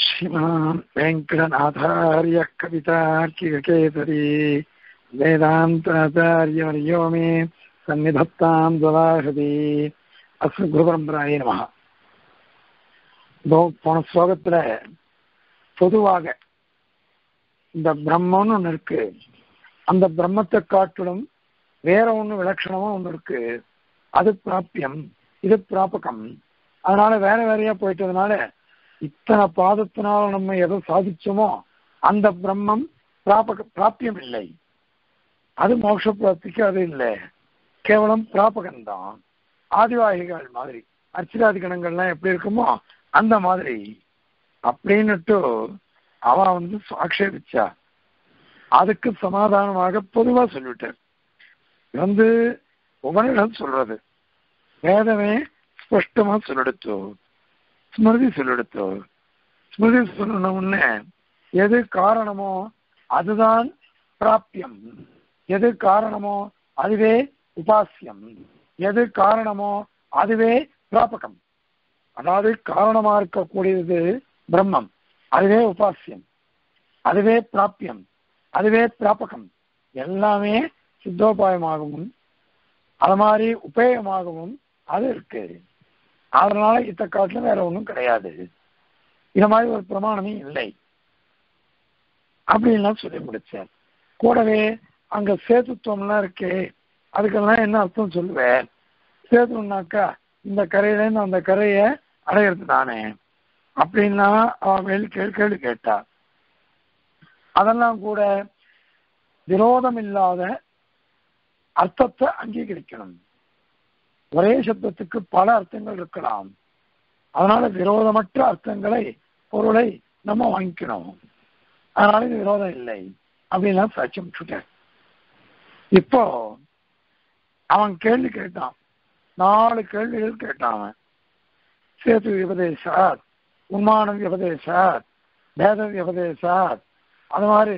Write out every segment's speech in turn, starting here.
श्रीमान् वेङ्कटनाथार्यः कवितार्किककेसरी वेदान्ताचार्यवर्यो मे सन्निधत्तां द्वलाहति அஸ்மத் குருபரம்பராய நமக இதோ போன ஸ்லோகத்துல பொதுவாக இந்த பிரம்மன்னு ஒண்ணு இருக்கு அந்த பிரம்மத்தை காட்டிலும் வேற ஒண்ணு விலட்சணமா ஒண்ணு இருக்கு அது பிராப்பியம் இது பிராபகம் அதனால வேற வேறையா போயிட்டதுனால இத்தனை பாதத்தினால நம்ம எதை சாதிச்சோமோ அந்த பிரம்மம் பிராபக பிராப்பியம் இல்லை அது மோட்ச பிராப்திக்கு அது இல்லை. கேவலம் பிராபகம்தான். ஆதிவாகிகள் மாதிரி அர்ச்சிராதி கணங்கள்லாம் எப்படி இருக்குமோ அந்த மாதிரி. அப்படின்னுட்டு அவன் வந்து ஆக்ஷேபிச்சா அதுக்கு சமாதானமாக பொதுவா சொல்லிவிட்டார். வந்து உபனிடம் சொல்றது. வேதமே ஸ்பஷ்டமா சொல்லிடுத்தோ. ஸ்மிருதி சொல்லெடுத்து. ஸ்மிருதி சொல்லணும்னு எது காரணமோ அதுதான் பிராப்பியம் எது காரணமோ அதுவே உபாசியம். எது காரணமோ அதுவே பிராபகம். அதாவது காரணமா இருக்கக்கூடியது பிரம்மம். அதுவே உபாசியம். அதுவே பிராப்பியம் அதுவே பிராபகம். எல்லாமே சித்தோபாயமாகவும் அது மாதிரி உபேயமாகவும் அது இருக்கு. அதனால இத்த காட்டுல வேற ஒன்றும் கிடையாது. இந்த மாதிரி ஒரு பிரமாணமே இல்லை. அப்படின்லாம் சொல்லி முடிச்சார். கூடவே அங்க சேதுத்துவம்லாம் இருக்கே அதுக்கெல்லாம் என்ன அர்த்தம் சொல்லுவேன்? சேதுனாக்கா இந்த கரையிலேருந்து அந்த கரையை அடையிறது தானே? அப்படின்னா அவன் மேல் கேள்வி கேள்வி கேட்டா. அதெல்லாம் கூட விரோதம் இல்லாத அர்த்தத்தை அங்கீகரிக்கணும். ஒரே சப்தத்துக்கு பல அர்த்தங்கள் இருக்கலாம். அதனால விரோதமற்ற அர்த்தங்களை பொருளை நம்ம வாங்கிக்கணும் அதனால இது விரோதம் இல்லை. அப்படின்னு சாட்சியம் விட்டுட்டேன் இப்போ அவன் கேள்வி கேட்டான். நாலு கேள்விகள் கேட்டான் அவன். சேது விபதேசாத் உன்மானம் விபதேசாத் வேத விபதேசார் அது மாதிரி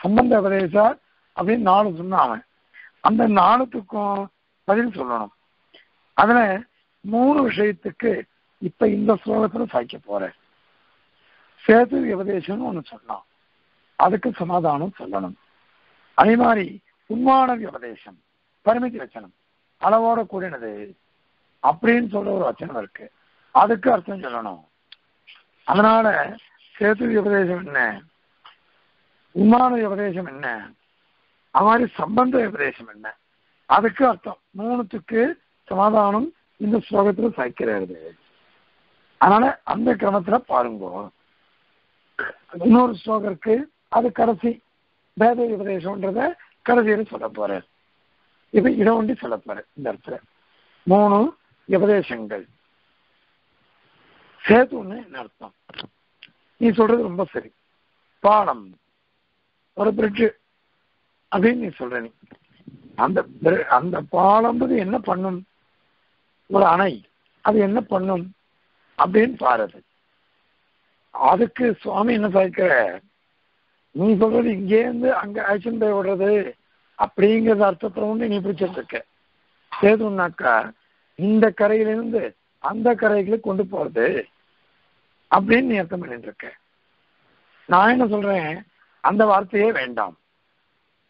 சம்பந்த விபதேசார் அப்படின்னு நாலு சொன்னான் அந்த நாலுத்துக்கும் பதில் சொல்லணும். அதுல மூணு விஷயத்துக்கு இப்ப இந்த ஸ்லோகத்துல சாய்க்க போறேன் சேது விபதேசம்னு ஒண்ணு சொன்னான் அதுக்கு சமாதானம் சொல்லணும். அதே மாதிரி உண்மான விபதேசம் பரிமிதி வச்சனம் அளவோட கூடினது அப்படின்னு சொல்ற ஒரு வச்சனம் இருக்கு. அதுக்கு அர்த்தம் சொல்லணும். அதனால சேத்து விபதேசம் என்ன? உண்மான உபதேசம் என்ன? அது மாதிரி சம்பந்த உபதேசம் என்ன? அதுக்கு அர்த்தம். மூணுத்துக்கு சமாதானம் இந்த ஸ்லோகத்துல சாய்க்கிறாரு. அதனால அந்த கிரமத்துல பாருங்க. இன்னொரு ஸ்லோகம் இருக்கு. அது கடைசி. வேத உபதேசம்ன்றத கடைசியில சொல்ல போறார். இப்ப இடம் ஒண்டி சொல்ல போற இந்த இடத்துல. மூணு உபதேசங்கள். சேதுன்னு என்ன அர்த்தம்? நீ சொல்றது ரொம்ப சரி. பாலம் ஒரு பிரிட்ஜு அப்படின்னு நீ சொல்ற நீ. அந்த அந்த பாலம்ன்றது என்ன பண்ணும்? ஒரு அணை. அது என்ன பண்ணும்? அப்படின்னு பாருது அதுக்கு சுவாமி என்ன சாய்க்கிற நீ சொல்றது இங்கேருந்து அங்க ஆக்ஷன் போய் விடுறது அப்படிங்கிறது அர்த்தத்துல வந்து நீ பிடிச்சிட்டு இருக்க. சேதுனாக்கா இந்த கரையிலிருந்து அந்த கரைகளை கொண்டு போறது அப்படின்னு நீ அர்த்தம் பண்ணிட்டு இருக்க. நான் என்ன சொல்றேன்? அந்த வார்த்தையே வேண்டாம்.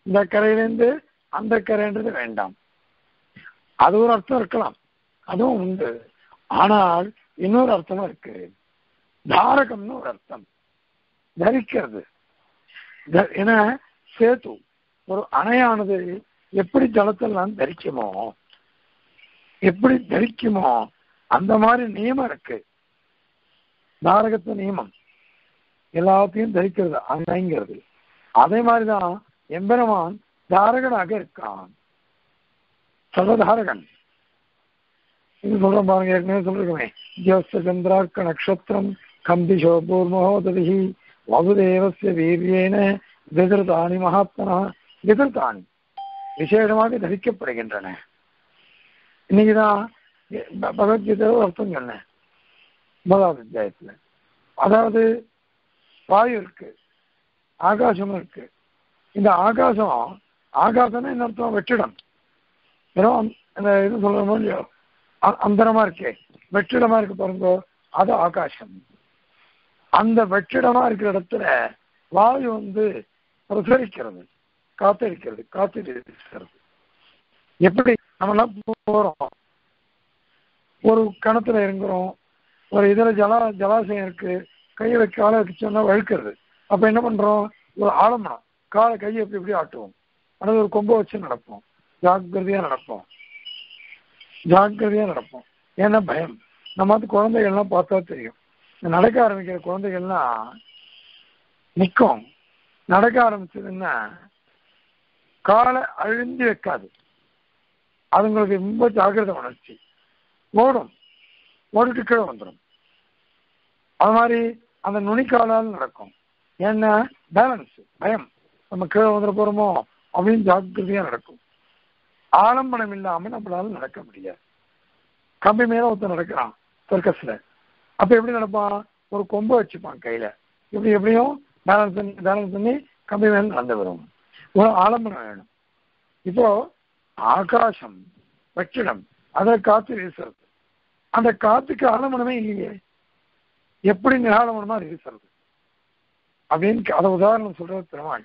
இந்த கரையிலிருந்து அந்த கரைன்றது வேண்டாம். அது ஒரு அர்த்தம் இருக்கலாம். அதுவும் உண்டு. ஆனால் இன்னொரு அர்த்தமும் இருக்கு. தாரகம்னு ஒரு அர்த்தம். தரிக்கிறது. என சேத்து. ஒரு அணையானது எப்படி ஜலத்தெல்லாம் தரிக்குமோ எப்படி தரிக்குமோ அந்த மாதிரி நியமம் இருக்கு. தாரகத்து நியமம். எல்லாத்தையும் தரிக்கிறது அணைங்கிறது. அதே மாதிரிதான் எம்பெருமான் தாரகனாக இருக்கான். சர்வதாரகன். இது சொல்றோம் பாருங்க ஏற்கனவே சொல்லிருக்கோமே. ஜோஸ்த சந்திராக்க நட்சத்திரம் கம்பிஷோ பூர்மஹோ ததிஹி வசுதேவசிய வீரியேன விதிர்தானி மகாத்மனா. விதிர்தானி விசேஷமாக தரிக்கப்படுகின்றன. இன்னைக்குதான் பகவத்கீதை அர்த்தம் சொன்னேன். முதலாவது அத்தியாயத்தில். அதாவது வாயு இருக்கு ஆகாசம் இருக்கு. இந்த ஆகாசம் ஆகாசம்னா என்ன அர்த்தம்? வெற்றிடம். வெறும் அந்த இது சொல்ற இல்லையோ அந்தரமா இருக்கே. வெற்றிடமா இருக்கு பாருங்க அது ஆகாசம். அந்த வெற்றிடமா இருக்கிற இடத்துல வாயு வந்து பிரசரிக்கிறது காத்திருக்கிறது காத்திருக்கிறது. எப்படி? நம்ம போறோம். ஒரு கணத்துல இறங்குறோம். ஒரு இதுல ஜலா ஜலாசயம் இருக்கு. கையை வைக்க காலை வச்சோம்னா வழுக்கிறது. அப்ப என்ன பண்றோம்? ஒரு ஆழமா காலை கையை எப்படி எப்படி ஆட்டுவோம்? ஆனால் ஒரு கொம்பை வச்சு நடப்போம். ஜாக்கிரதையா நடப்போம். ஜாக்கிரதையா நடப்போம். ஏன்னா பயம். நம்ம வந்து குழந்தைகள்லாம் பார்த்தா தெரியும். நடக்க ஆரம்பிக்கிற குழந்தைகள்லாம் நிற்கும் நடக்க ஆரம்பிச்சதுன்னா காலை அழிஞ்சு வைக்காது. அதுங்களுக்கு ரொம்ப ஜாகிரத உணர்ச்சி. ஓடும். ஓடிட்டு கீழே வந்துடும் அது மாதிரி அந்த நுனிக்காலால் நடக்கும். ஏன்னா பேலன்ஸ் பயம். நம்ம கீழே வந்துட போறோமோ? அப்படின்னு ஜாக்கிரதையா நடக்கும். ஆலம்பனம் இல்லாம நம்மளால நடக்க முடியாது. கம்பி மேல ஒருத்தன் நடக்கிறான் சர்க்கஸ்ல அப்ப எப்படி நடப்பான்? ஒரு கொம்பை வச்சுப்பான் கையில. இப்படி எப்படியும் பேலன்ஸ் பண்ணி பேலன்ஸ் பண்ணி கம்பி மேல நடந்து வரும். ஒரு ஆலம்பனம் வேணும். இப்போ ஆகாசம் வெற்றிடம் அதை காத்து வீசுறது. அந்த காத்துக்கு ஆலம்பனமே இல்லையே. எப்படி நிராலமனமா வீசுறது? அப்படின்னு அதை உதாரணம் சொல்றது பெருமாள்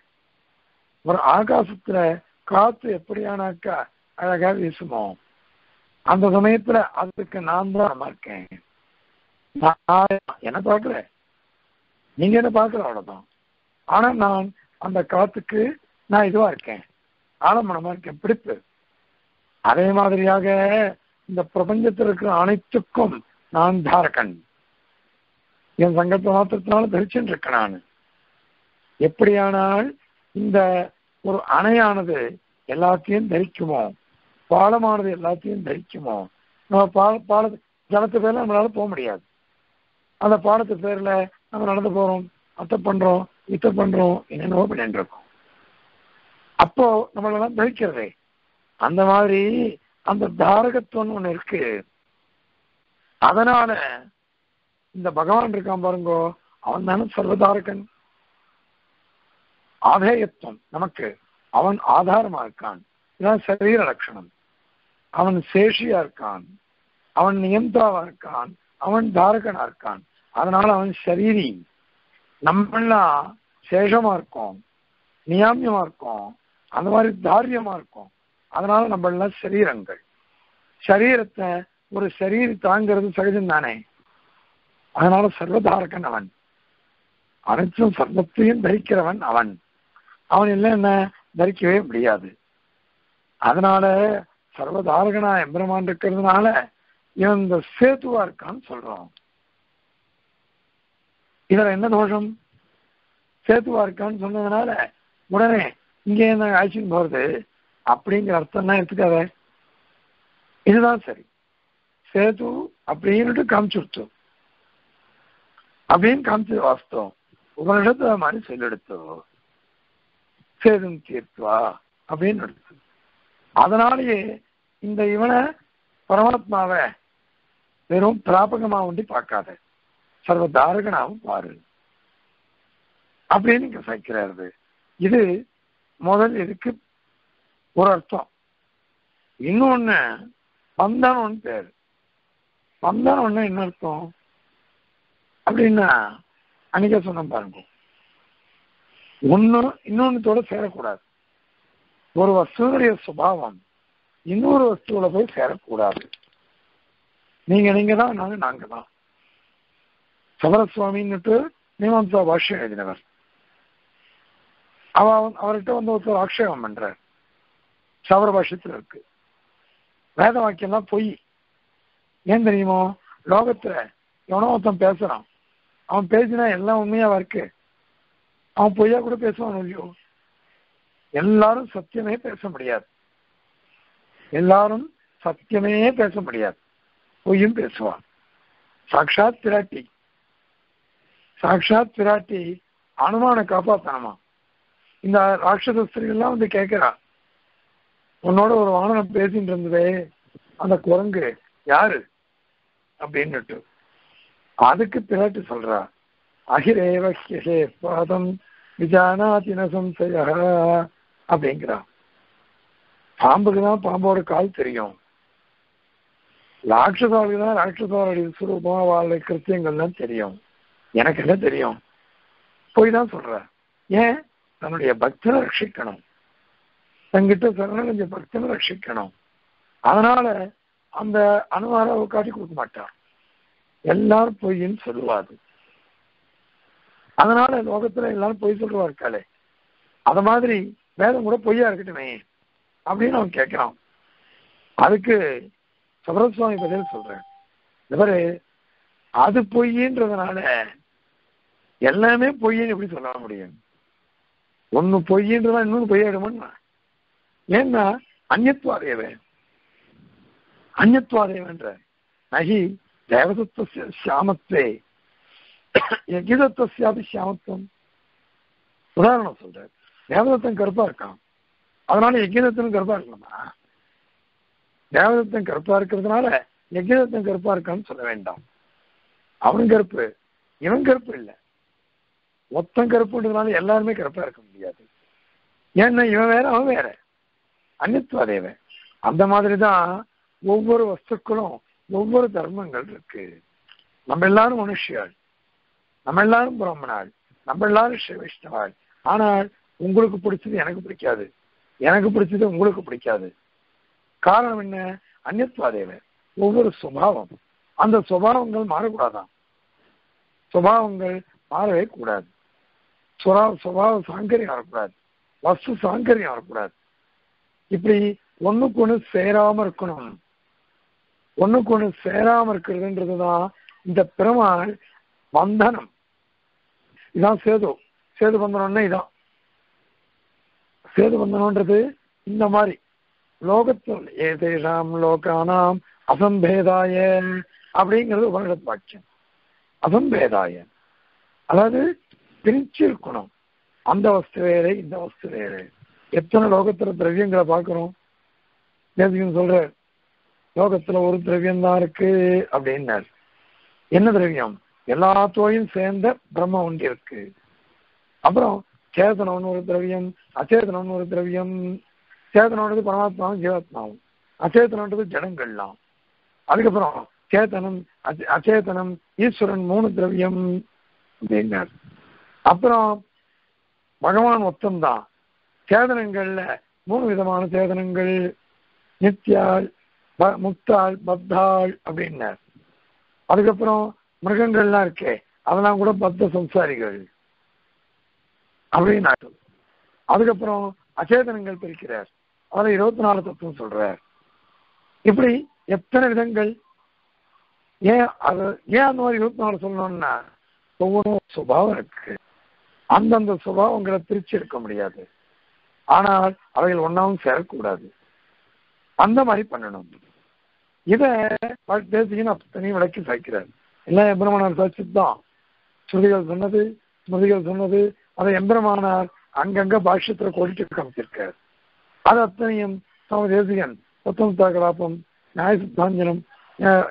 ஒரு ஆகாசத்துல காத்து எப்படியானாக்கா அழகா வீசுமோ? அந்த சமயத்துல அதுக்கு நான் தான் இருக்கேன். நான் என்ன பாக்குற நீங்க என்ன பாக்குற அவ்வளவுதான். ஆனா நான் அந்த காத்துக்கு நான் இதுவா இருக்கேன். ஆலமனமா இருக்கேன். பிடிப்பு. அதே மாதிரியாக இந்த பிரபஞ்சத்தில் இருக்கிற அனைத்துக்கும் நான் தாரகன். என் சங்கத்தை மாத்திரத்தினால தரிச்சுட்டு இருக்கேன் நான். எப்படியானால் இந்த ஒரு அணையானது எல்லாத்தையும் தரிக்குமோ? பாலமானது எல்லாத்தையும் தரிக்குமோ? நம்ம பால பால ஜலத்து பேர்ல நம்மளால போக முடியாது. அந்த பாலத்து பேர்ல நம்ம நடந்து போறோம். அத்தை பண்றோம் இத்த பண்றோம் என்னென்னவோ பண்ணிட்டு இருக்கோம். அப்போ நம்மளெல்லாம் தரிக்கிறதே. அந்த மாதிரி அந்த தாரகத்துவம் ஒண்ணு இருக்கு. அதனால இந்த பகவான் இருக்கான் பாருங்கோ அவன் தானே சர்வதாரகன். ஆதேயத்துவம். நமக்கு அவன் ஆதாரமா இருக்கான். இதான் சரீர லட்சணம். அவன் சேஷியா இருக்கான். அவன் நியந்தாவா இருக்கான். அவன் தாரகனா இருக்கான். அதனால அவன் சரீரி. நம்மெல்லாம் சேஷமா இருக்கோம். நியாமியமா இருக்கோம். அந்த மாதிரி தாரியமா இருக்கும். அதனால நம்ம எல்லாம் சரீரங்கள். சரீரத்தை ஒரு சரீர் தாங்கிறது சகஜம் தானே? அதனால சர்வதாரகன் அவன். அனைத்தும் சர்வத்தையும் தரிக்கிறவன் அவன். அவன் இல்லை என்ன தரிக்கவே முடியாது. அதனால சர்வதாரகனா எம்பிரமான் இருக்கிறதுனால இவன் இந்த சேத்துவா இருக்கான்னு சொல்றான். இதுல என்ன தோஷம்? சேத்துவா இருக்கான்னு சொன்னதுனால உடனே இங்கே என்ன ஆக்ஷன் போறது? அப்படிங்கிற அர்த்தம் தான் எடுத்துக்காத. இதுதான் சரி. சேது அப்படின்னுட்டு காமிச்சுடுத்து அப்படின்னு காமிச்சு வாஸ்தவம். உங்களிடத்துல மாதிரி சொல்லெடுத்தோ சேதும் தீர்த்துவா அப்படின்னு நடத்து அதனாலேயே இந்த இவனை பரமாத்மாவை வெறும் பிராபகமா ஒண்டி பார்க்காத. சர்வ தாரகனாவும் பாரு. அப்படின்னு இங்க சைக்கிறாரு இது முதல் இதுக்கு ஒரு அர்த்தம். இன்னொன்னு பந்தனம்னு பேர். பந்தனம்னு என்ன அர்த்தம்? அப்படின்னா அன்னைக்கே சொன்ன பாருங்க. ஒன்று இன்னொன்னுத்தோட சேரக்கூடாது. ஒரு வஸ்துவனுடைய சுபாவம் இன்னொரு வஸ்துவில போய் சேரக்கூடாது. நீங்க நீங்க தான் நாங்க நாங்க தான். சபரசுவாமின்னுட்டு மீமாம்சா பாஷ்யம் எழுதினவர். அவன் அவர்கிட்ட வந்து ஒருத்தர் ஆக்ஷேபம் பண்றார். சபர பாஷ்யத்துல இருக்கு. வேத வாக்கியம்லாம் பொய். ஏன் தெரியுமோ? லோகத்துல எவனோ ஒருத்தன் பேசுறான். அவன் பேசினா எல்லாம் உண்மையாவா இருக்கு அவன் பொய்யா கூட பேசுவான் இல்லையோ? எல்லாரும் சத்தியமே பேச முடியாது. எல்லாரும் சத்தியமே பேச முடியாது. பொய்யும் பேசுவான். சாட்சாத் பிராட்டி. சாட்சாத் பிராட்டி அனுமான காப்பாத்தனமா இந்த ராட்சத ஸ்திரீகள்லாம் வந்து கேட்கிறா உன்னோட ஒரு வாகனம் பேசிட்டு இருந்ததே அந்த குரங்கு யாரு? அப்படின்னுட்டு. அதுக்கு பிராட்டி சொல்றா அகிரேவஹே பாதம் விஜானாதின சம்சய அப்படிங்கிறா பாம்புக்கு தான் பாம்போட கால் தெரியும். ராட்சசாவுக்கு தான் ராட்சசாவுடைய சுரூபம் அவளுடைய கிருத்தியங்கள்லாம் தெரியும். எனக்கு என்ன தெரியும்? போய் தான் சொல்ற. ஏன்? தன்னுடைய பக்தனை ரட்சிக்கணும். தங்கிட்ட சரணடைஞ்ச பக்தனை ரட்சிக்கணும். அதனால அந்த அனுமாராவை காட்டி கொடுக்க மாட்டார் எல்லாரும் பொய்ன்னு சொல்லுவாது. அதனால லோகத்துல எல்லாரும் பொய் சொல்றவா இருக்காளே. அத மாதிரி வேதம் கூட பொய்யா இருக்கட்டுமே அப்படின்னு அவன் கேட்கிறான். அதுக்கு சபரசுவாமி பதில் சொல்றேன் இவரு அது பொய்ன்றதுனால எல்லாமே பொய்ன்னு எப்படி சொல்ல முடியும்? ஒன்னு பொய்ன்றதா இன்னொன்று பொய்யாயிடுமா ஏன்னா அந்நத்வாதேவன் அந்நத்வாதேவன்ற நகி தேவதத்துவ சாமத்தை. யகிதத்துவசியாபி சாமத்துவம் உதாரணம் சொல்றேன் தேவதத்தன் கருப்பா இருக்கான் அதனால யஜ்யதத்தனும் கருப்பா இருக்கணுமா தேவதத்தன் கருப்பா இருக்கிறதுனால யஜ்யதத்தன் கருப்பா இருக்கான்னு சொல்ல வேண்டாம் அவன் கருப்பு இவன் கருப்பு இல்லை மொத்தம் கருப்புன்றதுனால எல்லாருமே கருப்பா இருக்க முடியாது ஏன்னா இவன் வேற அவன் வேற அந்நித்வாதேவன் அந்த மாதிரி தான் ஒவ்வொரு வஸ்துக்களும் ஒவ்வொரு தர்மங்கள் இருக்கு நம்ம எல்லாரும் மனுஷியாள் நம்ம எல்லாரும் பிராமணாள் நம்ம எல்லாரும் ஸ்ரீ வைஷ்ணவாள் ஆனால் உங்களுக்கு பிடிச்சது எனக்கு பிடிக்காது. எனக்கு பிடிச்சது உங்களுக்கு பிடிக்காது. காரணம் என்ன? அந்நியத்வாதேவன் ஒவ்வொரு சுபாவம். அந்த சுபாவங்கள் மாறக்கூடாதான். சுபாவங்கள் மாறவே கூடாது. சுரா சுபாவ சாங்கரியம் வரக்கூடாது வஸ்து சாங்கரியம் வரக்கூடாது இப்படி ஒண்ணுக்கு ஒண்ணு சேராம இருக்கணும். ஒண்ணுக்கு ஒண்ணு சேராம இருக்கிறதுன்றதுதான் இந்த பெருமாள் பந்தனம் இதான் சேது. சேது பந்தனம்னா இதான். சேது பந்தனம்ன்றது இந்த மாதிரி. லோகத்தில் ஏதேஷாம் லோகானாம் அசம்பேதாய அப்படிங்கிறது உபனிடத்து வாக்கியம். அசம்பேதாய. அதாவது பிரிச்சிருக்கணும் அந்த வஸ்து வேறு இந்த வஸ்து வேறு. எத்தனை லோகத்துல திரவியங்களை பார்க்கிறோம்? தேசிகன் சொல்ற லோகத்துல ஒரு திரவியம் தான் இருக்கு அப்படின்னார். என்ன திரவியம்? எல்லாத்தோடையும் சேர்ந்த பிரம்ம ஒன்று இருக்கு. அப்புறம் சேதனம்னு ஒரு திரவியம் அச்சேதனம்னு ஒரு திரவியம். சேதனம்ன்றது பரமாத்மாவும் ஜீவாத்மாவும். அச்சேதனம்ன்றது ஜடங்கள்லாம். அதுக்கப்புறம் சேத்தனம் அச்சேதனம் ஈஸ்வரன் மூணு திரவியம் அப்படின்னார். அப்புறம் பகவான் மொத்தம்தான் சேதனங்கள்ல மூணு விதமான சேதனங்கள். நித்யாள் ப- முக்தாள் பத்தாள் அப்படின்னார். அதுக்கப்புறம் மிருகங்கள்லாம் இருக்கே அதெல்லாம் கூட பத்த சம்சாரிகள். அப்படின்னாரு அதுக்கப்புறம் அச்சேதனங்கள் பிரிக்கிறார். அதில் இருபத்தி நாலு தத்துவம் சொல்றார். இப்படி எத்தனை விதங்கள்? ஏன் அது ஏன் அந்த மாதிரி இருபத்தி நாலு சொல்லணும்னா ஒவ்வொன்றும் சுபாவம் இருக்கு. அந்தந்த சுபாவங்களை பிரிச்சு எடுக்க முடியாது. ஆனால் அவைகள் ஒன்றாவும் சேரக்கூடாது. அந்த மாதிரி பண்ணணும். இதை தேசிகன் அத்தனையும் விளக்கி சாய்க்கிறார். எல்லாம் எம்பெருமானார் சாட்சித்து ஸ்ருதிகள் சொன்னது ஸ்மிருதிகள் சொன்னது அதை எம்பெருமானார் அங்கங்க பாஷ்யத்துல கோடிட்டு காமிச்சிருக்கார். அது அத்தனையும் சுவாமி தேசிகன் புத்தமுத்தா கலாபம் நியாய சித்தாஞ்சனம்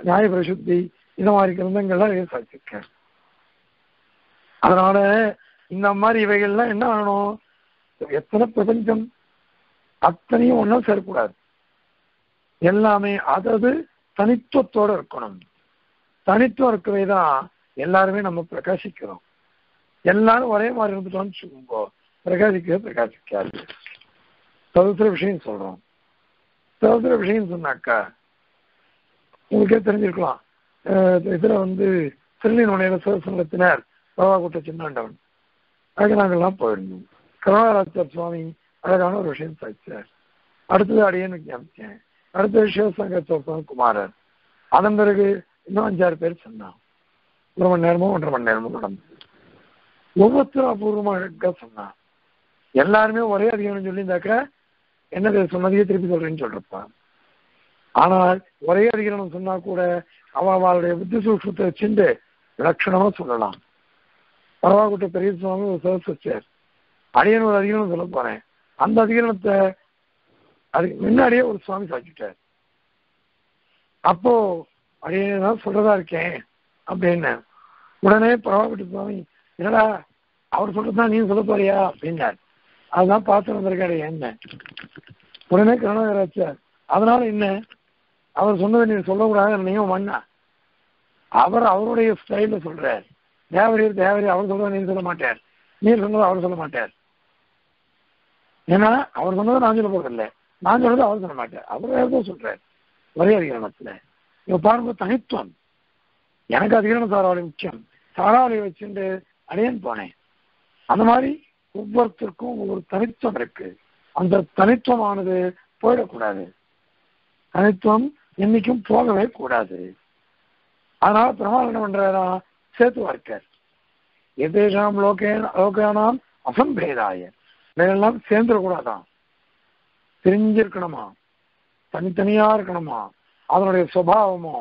நியாய பிரசுத்தி இந்த மாதிரி கிரந்தங்கள்லாம் எழுதி சாதிச்சிருக்கார் அதனால இந்த மாதிரி இவைகள்லாம் என்ன ஆகணும்? எத்தனை பிரபஞ்சம்? அத்தனையும் ஒன்றும் சேரக்கூடாது. எல்லாமே அதது தனித்துவத்தோட இருக்கணும். தனித்துவம் இருக்கவே தான் எல்லாருமே நம்ம பிரகாசிக்கிறோம். எல்லாரும் ஒரே மாதிரி இருந்துட்டோம்னு வச்சுக்கோங்க. பிரகாசிக்கவே பிரகாசிக்காது. சதுத்திர விஷயம் சொல்றோம். சதுத்திர விஷயம் சொன்னாக்கா உங்களுக்கே தெரிஞ்சிருக்கலாம். இதுல வந்து திருநெல்வேலியில சிவசங்கத்தினர் கூட்ட சின்னாண்டவன். அதுக்கு நாங்கள்லாம் போயிருந்தோம். கருணாராஜர் சுவாமி அழகான ஒரு விஷயம் சாதிச்சார். அடுத்தது அடியன்னு ஞாபகம் அடுத்தது சிவசங்க சோசன் குமாரர். அதன் பிறகு இன்னும் அஞ்சாறு பேர் சொன்னான் ஒரு மணி நேரமோ ஒன்றரை மணி நேரமோ நடந்தது ஒவ்வொருத்தரும் அபூர்வமாக அழகா சொன்னான் எல்லாருமே ஒரே அதிகாரம் சொல்லியிருந்தாக்க என்னது சொன்னதையே திருப்பி சொல்றேன்னு சொல்றப்பா. ஆனால் ஒரே அதிகாரம் சொன்னா கூட அவ அவளுடைய புத்தி சூட்சத்தை வச்சுட்டு லட்சணமா சொல்லலாம். பரவாக்குட்ட பெரிய சுவாமி ஒரு சர்ஸ் வச்சார். அடியன் ஒரு அதிகாரம் சொல்ல போறேன். அந்த அதிகாரத்தை அதுக்கு முன்னாடியே ஒரு சுவாமி சாச்சிட்டார் அப்போ அடியே சொல்றதா இருக்கேன் அப்படின்னு உடனே பரவாயில்ல சுவாமி என்னடா அவர் சொல்றதுதான் நீ சொல்ல போறியா அப்படின்னார். அதுதான் பார்த்து வந்திருக்காரு என்ன? உடனே கருணாகராச்சார் அதனால என்ன? அவர் சொன்னதை நீ சொல்லக்கூடாது நீயும் பண்ணா அவர் அவருடைய ஸ்டைல சொல்றார். தேவரீர் தேவரீர் அவர் சொல்றதை நீ சொல்ல மாட்டார். நீர் சொன்னதை அவர் சொல்ல மாட்டார். ஏன்னா அவர் சொன்னதை நான் சொல்ல போறதில்லை. நான் சொல்றதை அவர் சொல்ல மாட்டார். அவர் ஏதோ சொல்றார். ஒரே அதிகரணத்துல பாருங்க தனித்துவம். எனக்கு அதிகமான சாராவளி முக்கியம் சாராவளியை வச்சுட்டு அடையன் போனேன் அந்த மாதிரி ஒவ்வொருத்தருக்கும் ஒவ்வொரு தனித்துவம் இருக்கு. அந்த தனித்துவமானது போயிடக்கூடாது. தனித்துவம் என்னைக்கும் போகவே கூடாது. அதனால பெருமாள் என்ன பண்றாரா? சேர்த்து வார்க்கார் எதேஷாம் லோகே லோகானாம் அசம்பேதாய இதெல்லாம் சேர்ந்துடக்கூடாதான். பிரிஞ்சிருக்கணுமா தனித்தனியா இருக்கணுமா? அதனுடைய சுபாவமோ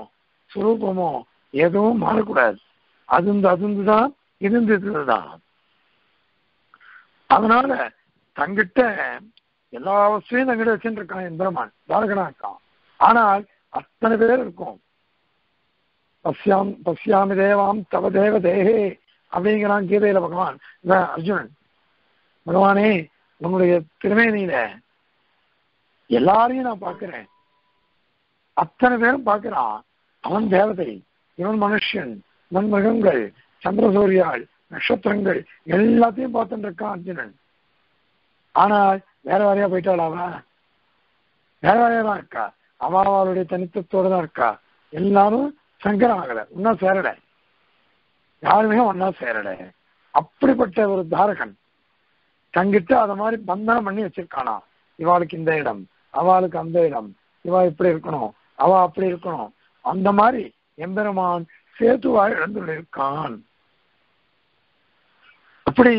சுரூபமோ எதுவும் மாறக்கூடாது. அதுந்து அதுந்து தான் இருந்தது தான் அதனால தங்கிட்ட எல்லா வசதியும் தங்கிட்ட வச்சுட்டு இருக்கான் எந்திரமான் தாரகனா இருக்கான் ஆனால் அத்தனை பேர் இருக்கும். பஸ்யாம் பசியாமி தேவாம் தவ தேவ தேகே அப்படிங்கிறான் கீதையில பகவான். அர்ஜுனன். பகவானே உன்னுடைய திருமேனியில எல்லாரையும் நான் பார்க்கிறேன். அத்தனை பேரும் பார்க்கிறான். அவன் தேவதை இவன் மனுஷன் இவன் மிருகங்கள் சந்திரசூரியாள் நட்சத்திரங்கள் எல்லாத்தையும் பார்த்துட்டு இருக்கான் அர்ஜுனன். ஆனால் வேற வேறையா போயிட்டாள் அவ வேற வேறையா தான் இருக்கா? அவ அவளுடைய தனித்துவத்தோட தான் இருக்கா? எல்லாரும் சங்கரம் ஆகல. ஒன்னா சேரட யாருமே ஒன்னா சேரட அப்படிப்பட்ட ஒரு தாரகன். தங்கிட்டு அத மாதிரி பந்தனம் பண்ணி வச்சிருக்கானா? இவாளுக்கு இந்த இடம் அவளுக்கு அந்த இடம். இவா இப்படி இருக்கணும். அவ அப்படி இருக்கணும். அந்த மாதிரி எம்பெருமான் சேதுவாய் இழந்துள்ளிருக்கான் அப்படி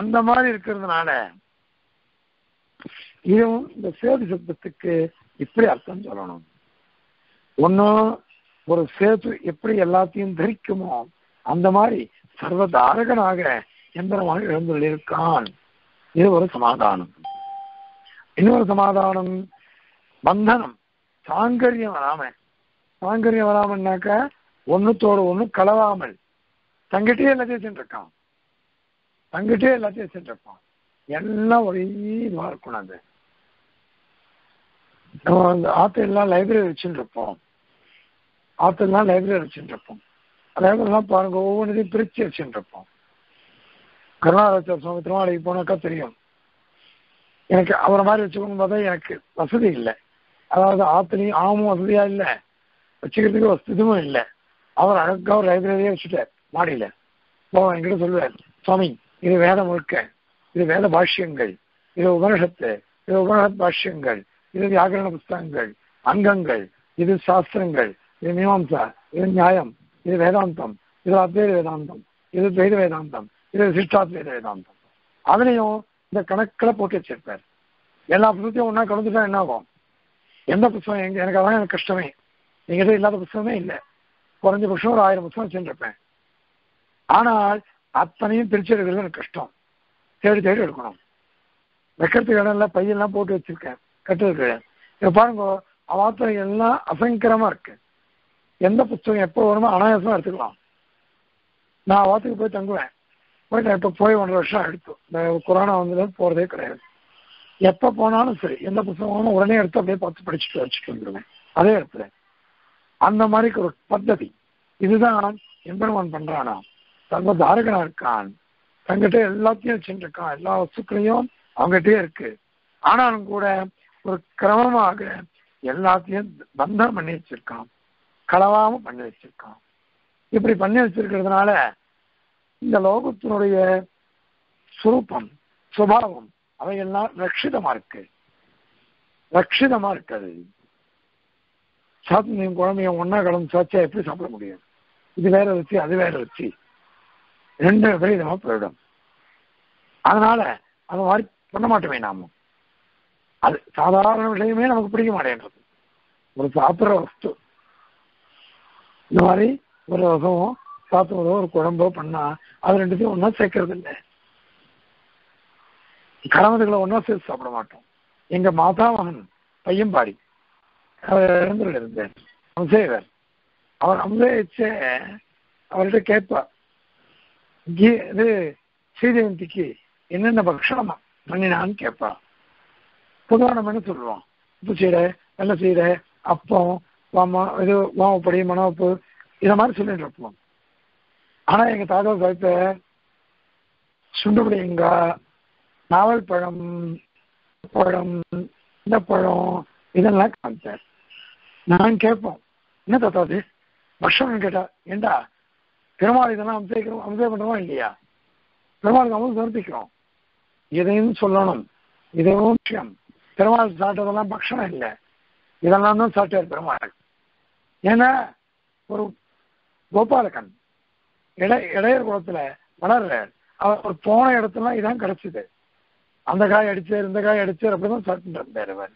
அந்த மாதிரி இருக்கிறதுனால இதுவும் இந்த சேது சப்தத்துக்கு இப்படி அர்த்தம் சொல்லணும். ஒன்னும் ஒரு சேது எப்படி எல்லாத்தையும் தரிக்குமோ அந்த மாதிரி சர்வதாரகனாக எந்திரமாக எழுந்துள்ளிருக்கான் இது ஒரு சமாதானம். இன்னொரு சமாதானம் பந்தனம். சாங்கரியம் வராம சாங்கரியம் வராமல்னாக்க ஒன்றுத்தோடு ஒன்று கலவாமல். தங்கிட்டே எல்லாத்தையும் சென்றிருக்கான் தங்கிட்டே எல்லாத்தையும் சென்றிருப்பான் எல்லாம் ஒரே இதுவாக இருக்கணும் அது. நம்ம அந்த ஆத்தெல்லாம் லைப்ரரி வச்சுருப்போம் ஆத்தெல்லாம் லைப்ரரி வச்சுருப்போம் லைப்ரரிலாம் பாருங்க ஒவ்வொன்றையும் பிரிச்சு வச்சுருப்போம் இருப்போம். சுவாமி திருமாலைக்கு போனாக்கா தெரியும். எனக்கு அவரை மாதிரி வச்சுக்கணும் பார்த்தா எனக்கு வசதி இல்லை. அதாவது ஆத்துலையும் ஆமும் வசதியா இல்லை. வச்சுக்கிறதுக்கு வசதியும் இல்லை. அவர் அழகா ஒரு லைப்ரரியே வச்சுட்டார். மாடியில. போ என்கிட்ட சொல்லுவார் சுவாமி இது வேத முழுக்க. இது வேத பாஷ்யங்கள். இது உபனிஷத்து. இது உபனிஷத் பாஷ்யங்கள். இது வியாகரண புஸ்தகங்கள். அங்கங்கள். இது சாஸ்திரங்கள். இது மீமாம்சா. இது நியாயம். இது வேதாந்தம். இது அத்வைத வேதாந்தம். இது துவைத வேதாந்தம். இது சிஷ்டாத்வைத வேதாந்தம். அதனையும் இந்த கணக்கில் போட்டு வச்சிருப்பார். எல்லா புத்தகத்தையும் ஒன்னா கலந்துட்டா என்ன ஆகும்? எந்த புத்தகம்? எங்க எனக்கு அதான் எனக்கு கஷ்டமே. எங்கிட்ட இல்லாத புத்தகமே இல்லை. குறைஞ்சபட்சம் ஒரு ஆயிரம் புத்தகம் வச்சுருப்பேன் ஆனால் அத்தனையும் பிரிச்சு எடுக்கிறது எனக்கு கஷ்டம். தேடி தேடி எடுக்கணும். வைக்கிறதுக்கு இடம் இல்லை பையெல்லாம் போட்டு வச்சிருக்கேன். கட்டுறது இப்போ பாருங்க அவாத்திரை எல்லாம் அசங்கரமா இருக்கு. எந்த புத்தகம் எப்போ வருமோ அனாயாசமா எடுத்துக்கலாம். நான் அவாத்துக்கு போய் தங்குவேன். போயிட்டு இப்போ போய் ஒன்றரை வருஷம் எடுத்து இந்த கொரோனா வந்ததுல போறதே கிடையாது. எப்போ போனாலும் சரி எந்த புத்தகமும் உடனே எடுத்து அப்படியே பார்த்து படிச்சுட்டு வச்சுட்டு வந்துடுவேன் அதே இடத்துல அந்த மாதிரி ஒரு பத்ததி. இதுதான் எம்பெருமான் பண்றானா தங்க தாரகனா இருக்கான். தங்கிட்ட எல்லாத்தையும் வச்சுருக்கான் எல்லா வஸ்துக்களையும் அவங்ககிட்டயே இருக்கு. ஆனாலும் கூட ஒரு கிரமமாக எல்லாத்தையும் பந்தம் பண்ணி வச்சிருக்கான். களவாம பண்ணி வச்சிருக்கான். இப்படி பண்ணி வச்சிருக்கிறதுனால இந்த லோகத்தினுடைய சுரூபம் சுபாவம் அவையெல்லாம் ரட்சிதமா இருக்கு. ரட்சிதமா இருக்காது. சாத்தியம் குழம்பையும் ஒன்னா கலந்து சாச்சா எப்படி சாப்பிட முடியும்? இது வேற வச்சு அது வேற வச்சு. ரெண்டு விபரீதமா போயிடும். அதனால அந்த மாதிரி பண்ண மாட்டோமே நாமும் அது சாதாரண விஷயமே நமக்கு பிடிக்க மாட்டேன்றது. ஒரு சாப்பிட்ற வஸ்து. இந்த மாதிரி ஒரு ரசமோ சாப்பிட்றதோ ஒரு குழம்போ பண்ணா அது ரெண்டுத்தையும் ஒன்றா சேர்க்கறது இல்லை கணவர்களை ஒன்றா சேர்த்து சாப்பிட மாட்டோம். எங்க மாதா மகன் பையன்பாடி அவர் இறந்துள்ள இருந்தார் அம்சேவர் அவர் அம்சேச்ச அவர்கிட்ட கேட்பா கீ இது ஸ்ரீதேவந்திக்கு என்னென்ன பக்ஷணம் பண்ணினான்னு கேட்பா பொதுவாக நம்ம என்ன சொல்லுவோம் உப்பு சீடை வெள்ளை சீடை அப்பம் வாமா இது வாமப்படி மணவப்பு இதை மாதிரி சொல்லிட்டு இருப்போம். ஆனா எங்க தாத்தா சாப்பிட்ட சுண்டுபிடிங்கா நாவல் பழம் பழம் இந்த பழம் இதெல்லாம் காமிச்சார் நான் கேட்போம். என்ன தத்தாது அது? கேட்டா ஏண்டா? பெருமாள் இதெல்லாம் அம்சேக்கிறோம் அம்சே பண்றோமா இல்லையா? பெருமாளுக்கு அமுது சமர்ப்பிக்கிறோம். இதையும் சொல்லணும். இதுவும் விஷயம். பெருமாள் சாப்பிட்டதெல்லாம் பக்ஷணம் இல்லை. இதெல்லாம் தான் சாப்பிட்டார் பெருமாள். ஏன்னா ஒரு கோபாலகன் இட இடையர் குளத்துல வளர்றார். அவர் போன இடத்துல இதான் கிடைச்சது. அந்த காய் அடிச்சார் இந்த காய் அடிச்சார் அப்படிதான் சாப்பிட்டு இருந்தார் அவர்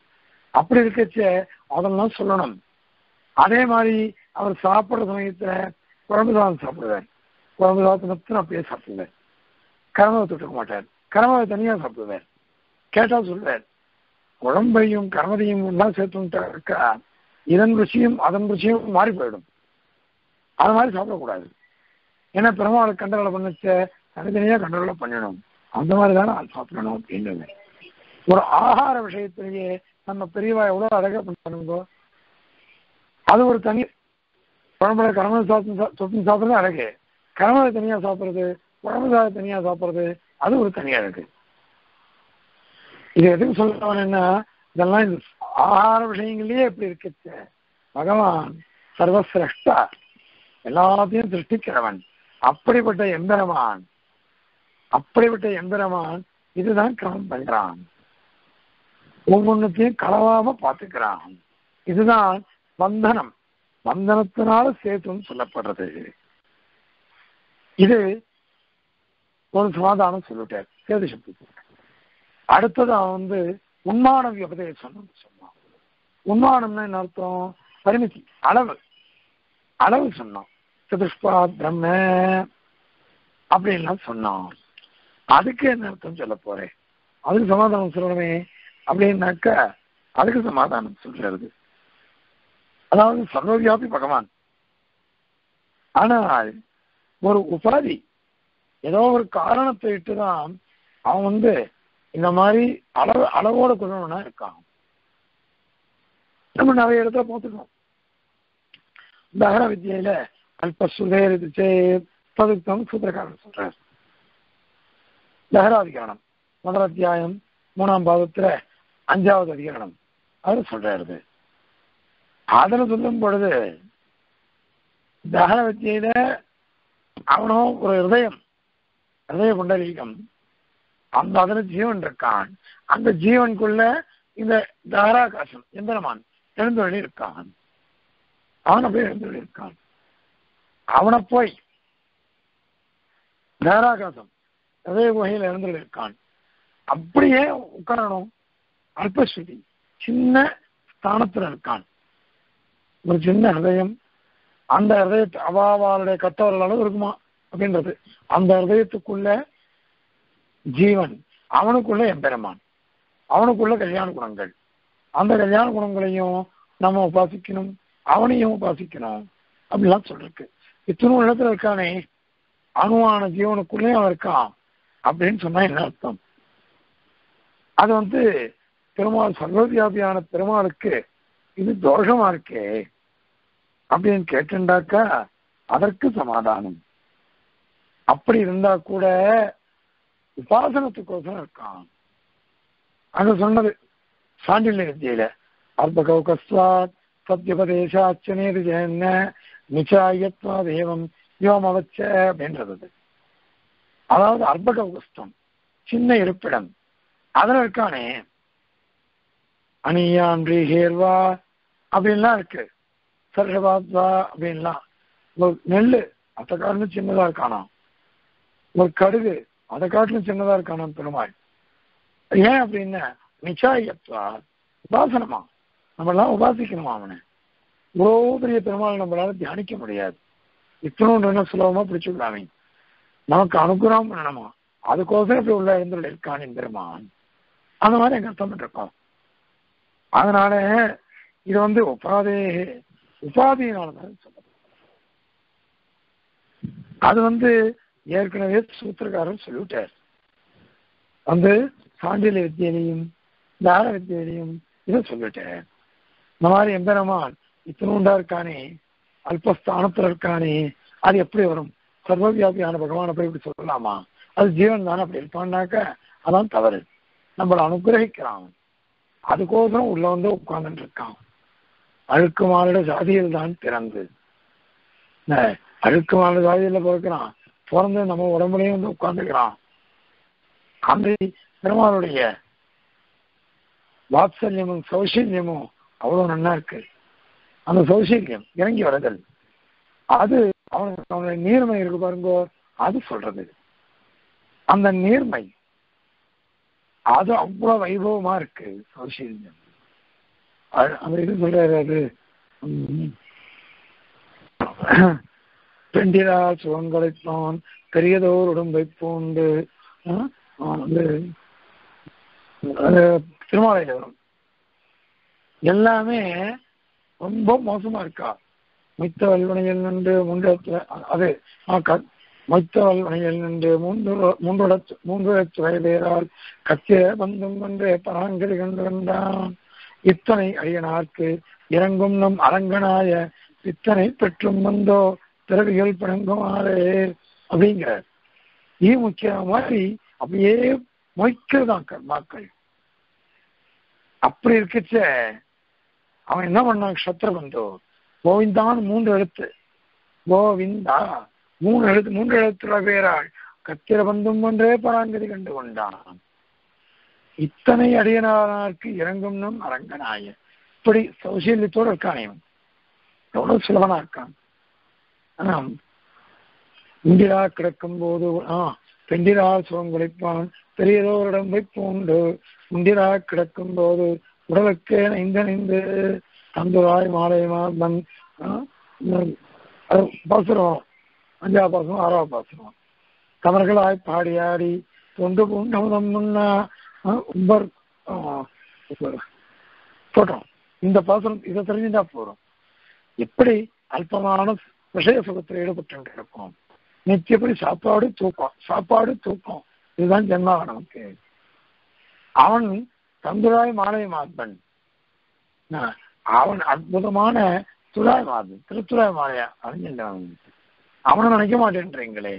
அப்படி இருக்கச்ச அதெல்லாம் சொல்லணும். அதே மாதிரி அவர் சாப்பிடுற சமயத்துல குழம்பு சாதம் சாப்பிடுவார். குழம்பு சாதத்தை மட்டும் அப்படியே சாப்பிடுவார். கரமவை தொட்டுக்க மாட்டார். கரமவை தனியா சாப்பிடுவார். கேட்டா சொல்வார் குழம்பையும் கரமதையும் ஒன்றா சேர்த்துட்டா இதன் ருசியும் அதன் ருசியும் மாறி போயிடும். அது மாதிரி சாப்பிடக்கூடாது. ஏன்னா பெருமாள் கண்டகளை பண்ணச்ச தனித்தனியா கண்டகளை பண்ணிடணும் அந்த மாதிரி தானே அது சாப்பிடணும் அப்படின்றது. ஒரு ஆகார விஷயத்திலேயே நம்ம பெரியவா எவ்வளவு அழகா பண்ணுங்க அது ஒரு தனி குழம்புல கரம சாப்பிட்டு தொட்டு சாப்பிட்றது அழகு. கரமலை தனியா சாப்பிட்றது உடம்பு சாதம் தனியா சாப்பிட்றது அது ஒரு தனியா இருக்கு இது எதுக்கு சொல்றவன்னா இதெல்லாம் இந்த ஆகார விஷயங்கள்லயே எப்படி இருக்கு பகவான் சர்வசிரஷ்டா. எல்லாத்தையும் சிருஷ்டிக்கிறவன். அப்படிப்பட்ட எம்பெருமான். அப்படிப்பட்ட எம்பெருமான் இதுதான் கிரமம் பண்றான். ஒவ்வொன்றுத்தையும் களவாம பார்த்துக்கிறான். இதுதான் வந்தனம். வந்தனத்தினால சேத்துன்னு சொல்லப்படுறது. இது ஒரு சமாதானம் சொல்லிட்டார் சேது சப்தத்துக்கு அடுத்தது அவன் வந்து உண்மானம் உபதேசம் சொன்னான். உண்மானம்னா என்ன அர்த்தம்? பரிமிதி அளவு. அளவு சொன்னான். சதுஷ்பா பிரம்ம அப்படின்லாம் சொன்னான். அதுக்கு என்ன அர்த்தம் சொல்ல போறேன்? அதுக்கு சமாதானம் சொல்லணுமே அப்படின்னாக்க அதுக்கு சமாதானம் சொல்றது. அதாவது சர்வவியாபி பகவான். ஆனால் ஒரு உபாதி ஏதோ ஒரு காரணத்தை இட்டுதான் அவன் வந்து இந்த மாதிரி அளவு அளவோட கொள்ளணும்னா இருக்கான். நம்ம நிறைய இடத்துல பார்த்துக்கோம் தகர வித்தியில அல்ப சுதேரிச்சே பதுக்கம் சூத்திரக்காரன் சொல்றாரு. தகராதிகரணம் முதல் அத்தியாயம் மூணாம் பாகத்துல அஞ்சாவது அதிகரணம். அவர் சொல்றாரு அதுல சொல்லும் பொழுது தகர வித்தியில அவனும் ஒரு ஹிருதயம் ஹிருதய குண்டலீகம் அந்த அதில் ஜீவன் இருக்கான். அந்த ஜீவனுக்குள்ள இந்த தாராகாசம் எந்திரமான் எழுந்தொழி இருக்கான் அவனை போய் எழுந்தொழி இருக்கான் அவனை போய் தாராகாசம் ஹிருதய குகையில் எழுந்தொழி இருக்கான் அப்படியே உட்காரணும். அல்பஸ்வதி சின்ன ஸ்தானத்துல இருக்கான். ஒரு சின்ன ஹிருதயம் அந்த ஹிருதயத்தை அவாவாளுடைய கத்தவர்கள் அளவு இருக்குமா? அப்படின்றது. அந்த ஹதயத்துக்குள்ள ஜீவன். அவனுக்குள்ள எம்பெருமான். அவனுக்குள்ள கல்யாண குணங்கள். அந்த கல்யாண குணங்களையும் நம்ம உபாசிக்கணும். அவனையும் உபாசிக்கணும். அப்படிலாம் சொல்லிருக்கு. இத்தனும் இடத்துல இருக்கானே. அணுவான ஜீவனுக்குள்ளேயும் அவன் இருக்கான். அப்படின்னு சொன்னா என்ன அர்த்தம்? அது வந்து பெருமாள் சர்வவியாபியான பெருமாளுக்கு இது தோஷமா இருக்கே அப்படின்னு கேட்டுண்டாக்கா அதற்கு சமாதானம். அப்படி இருந்தா கூட உபாசனத்துக்கோசரம் இருக்கான். அங்க சொன்னது சாண்டில்ய வித்தியில அல்பகௌகஸ்வாத் சத்யபதேசாச்சனேது என்ன நிச்சாயத்வா தேவம் யோமவச்ச அப்படின்றது அதாவது அல்பகௌகஸ்தம் சின்ன இருப்பிடம். அதுல அணியான்றி ஹேர்வா அப்படின்லாம் இருக்கு. சர்ஷபாத்வா அப்படின்லாம். ஒரு நெல் அதை காட்டிலும் சின்னதா இருக்கானா ஒரு கடுகு அதை காட்டிலும் சின்னதா இருக்கானாம் பெருமாள். ஏன் அப்படின்னா நிச்சாயத்வா உபாசனமா? நம்மளாம் உபாசிக்கணுமா அவனை? இவ்வளோ பெரிய பெருமாள் நம்மளால தியானிக்க முடியாது. இத்தனோண்டு என்ன சுலபமா பிடிச்சு விடாமே நமக்கு அனுகிரகம் பண்ணணுமா அதுக்கோசரம் இப்படி உள்ள இருந்துள்ள இருக்கான் பெருமான் அந்த மாதிரி எங்க அர்த்தம் இருக்கோம் அதனால இது வந்து உபாதே உபாதியினாலதான் சொல்லப்படும் அது வந்து ஏற்கனவே சூத்திரக்காரர் சொல்லிவிட்டார். வந்து சாண்டில வித்தியிலையும் தார வித்தியிலையும் இதை சொல்லிட்டேன் இந்த மாதிரி எம்பெருமான் இத்தனூண்டா இருக்கானே அல்பஸ்தானத்துல இருக்கானே அது எப்படி வரும்? சர்வவியாபியான பகவானை போய் இப்படி சொல்லலாமா? அது ஜீவன் தானே அப்படி இருப்பான்னாக்க அதான் தவறு. நம்மளை அனுகிரகிக்கிறான். அதுக்கோசரம் உள்ள வந்து உட்கார்ந்துட்டு இருக்கான். அழுக்கு மாநில ஜாதியில் தான் பிறந்து. அழுக்கு மாநில ஜாதியில பிறக்கிறான். பிறந்து நம்ம உடம்புலயும் வந்து உட்கார்ந்துக்கிறான். அந்த பெருமாளுடைய வாத்சல்யமும் சௌசல்யமும் அவ்வளவு நன்னா இருக்கு. அந்த சௌசல்யம் இறங்கி வருதல். அது அவனுக்கு அவனுடைய நீர்மை இருக்கு பாருங்க அது சொல்றது. அந்த நீர்மை அது அவ்வளவு வைபவமா இருக்கு சௌசீரியம் அது- அந்த இது சொல்றாரு அது பெண்டிரா சுகங்களைத்தான் பெரியதோர் உடம்பை பூண்டு வந்து திருமாலையில வரும் எல்லாமே ரொம்ப மோசமா இருக்கா? மித்த வல்வனையில் நின்று மூன்று அது ஆ, க- வல்வனையில் நின்று மூன்று மூன்று மூன்றுடத்து வயதேரால் கத்திய பந்தும் கொண்டு பராங்கரி கண்டு இத்தனை அரியனார்க்கு இறங்கும் நம் அரங்கனாய இத்தனை பெற்றும் வந்தோ பிறவிகள் பிணங்குமாறே அப்படிங்கிற ஈ முக்கிய மாதிரி அப்படியே மொய்க்கிறதான் மக்கள் அப்படி இருக்கச்ச. அவன் என்ன பண்ணான்? சத்ரபந்தோ கோவிந்தான் மூன்று எழுத்து. கோவிந்தா மூன்று எழுத்து மூன்று எழுத்துள்ள பேராள். கத்திர பந்தும் ஒன்றே பராங்கதி கண்டு கொண்டான். இத்தனை அடியனாருக்கு இறங்கும் நம் அரங்கனாய. இப்படி சௌசல்யத்தோடு இருக்கான் இவன். எவ்வளவு சுலபனா இருக்கான். ஆனா இந்திரா கிடக்கும் போது ஆ பெண்டிரா சுகங்குளிப்பான் பெரியதோரிடம் வைப்போண்டு உண்டிரா கிடக்கும் போது உடலுக்கு நைந்தணிந்து தந்துராய் மாலையமா மாதன் பாசுரம். அஞ்சாவது பாசனம் ஆறாவது பாசுரம். கமர்களாய் ஆடி தொண்டு பூண்டமுதம் முன்னா உம்பர் போட்டோம். இந்த பாசுரம் இதை தெரிஞ்சுட்டா போறோம். எப்படி அல்பமான விஷய சுகத்தில் ஈடுபட்டு இருப்போம் நித்தியப்படி சாப்பாடு தூக்கம் சாப்பாடு தூக்கம். இதுதான் ஜென்மாவை நமக்கு அவன் தந்துராய் மாலை மாதன் அவன் அற்புதமான துராய் மாதன் திருத்துராய் மாலையா அறிஞ்சான் அவனை நினைக்க மாட்டேன்றீங்களே.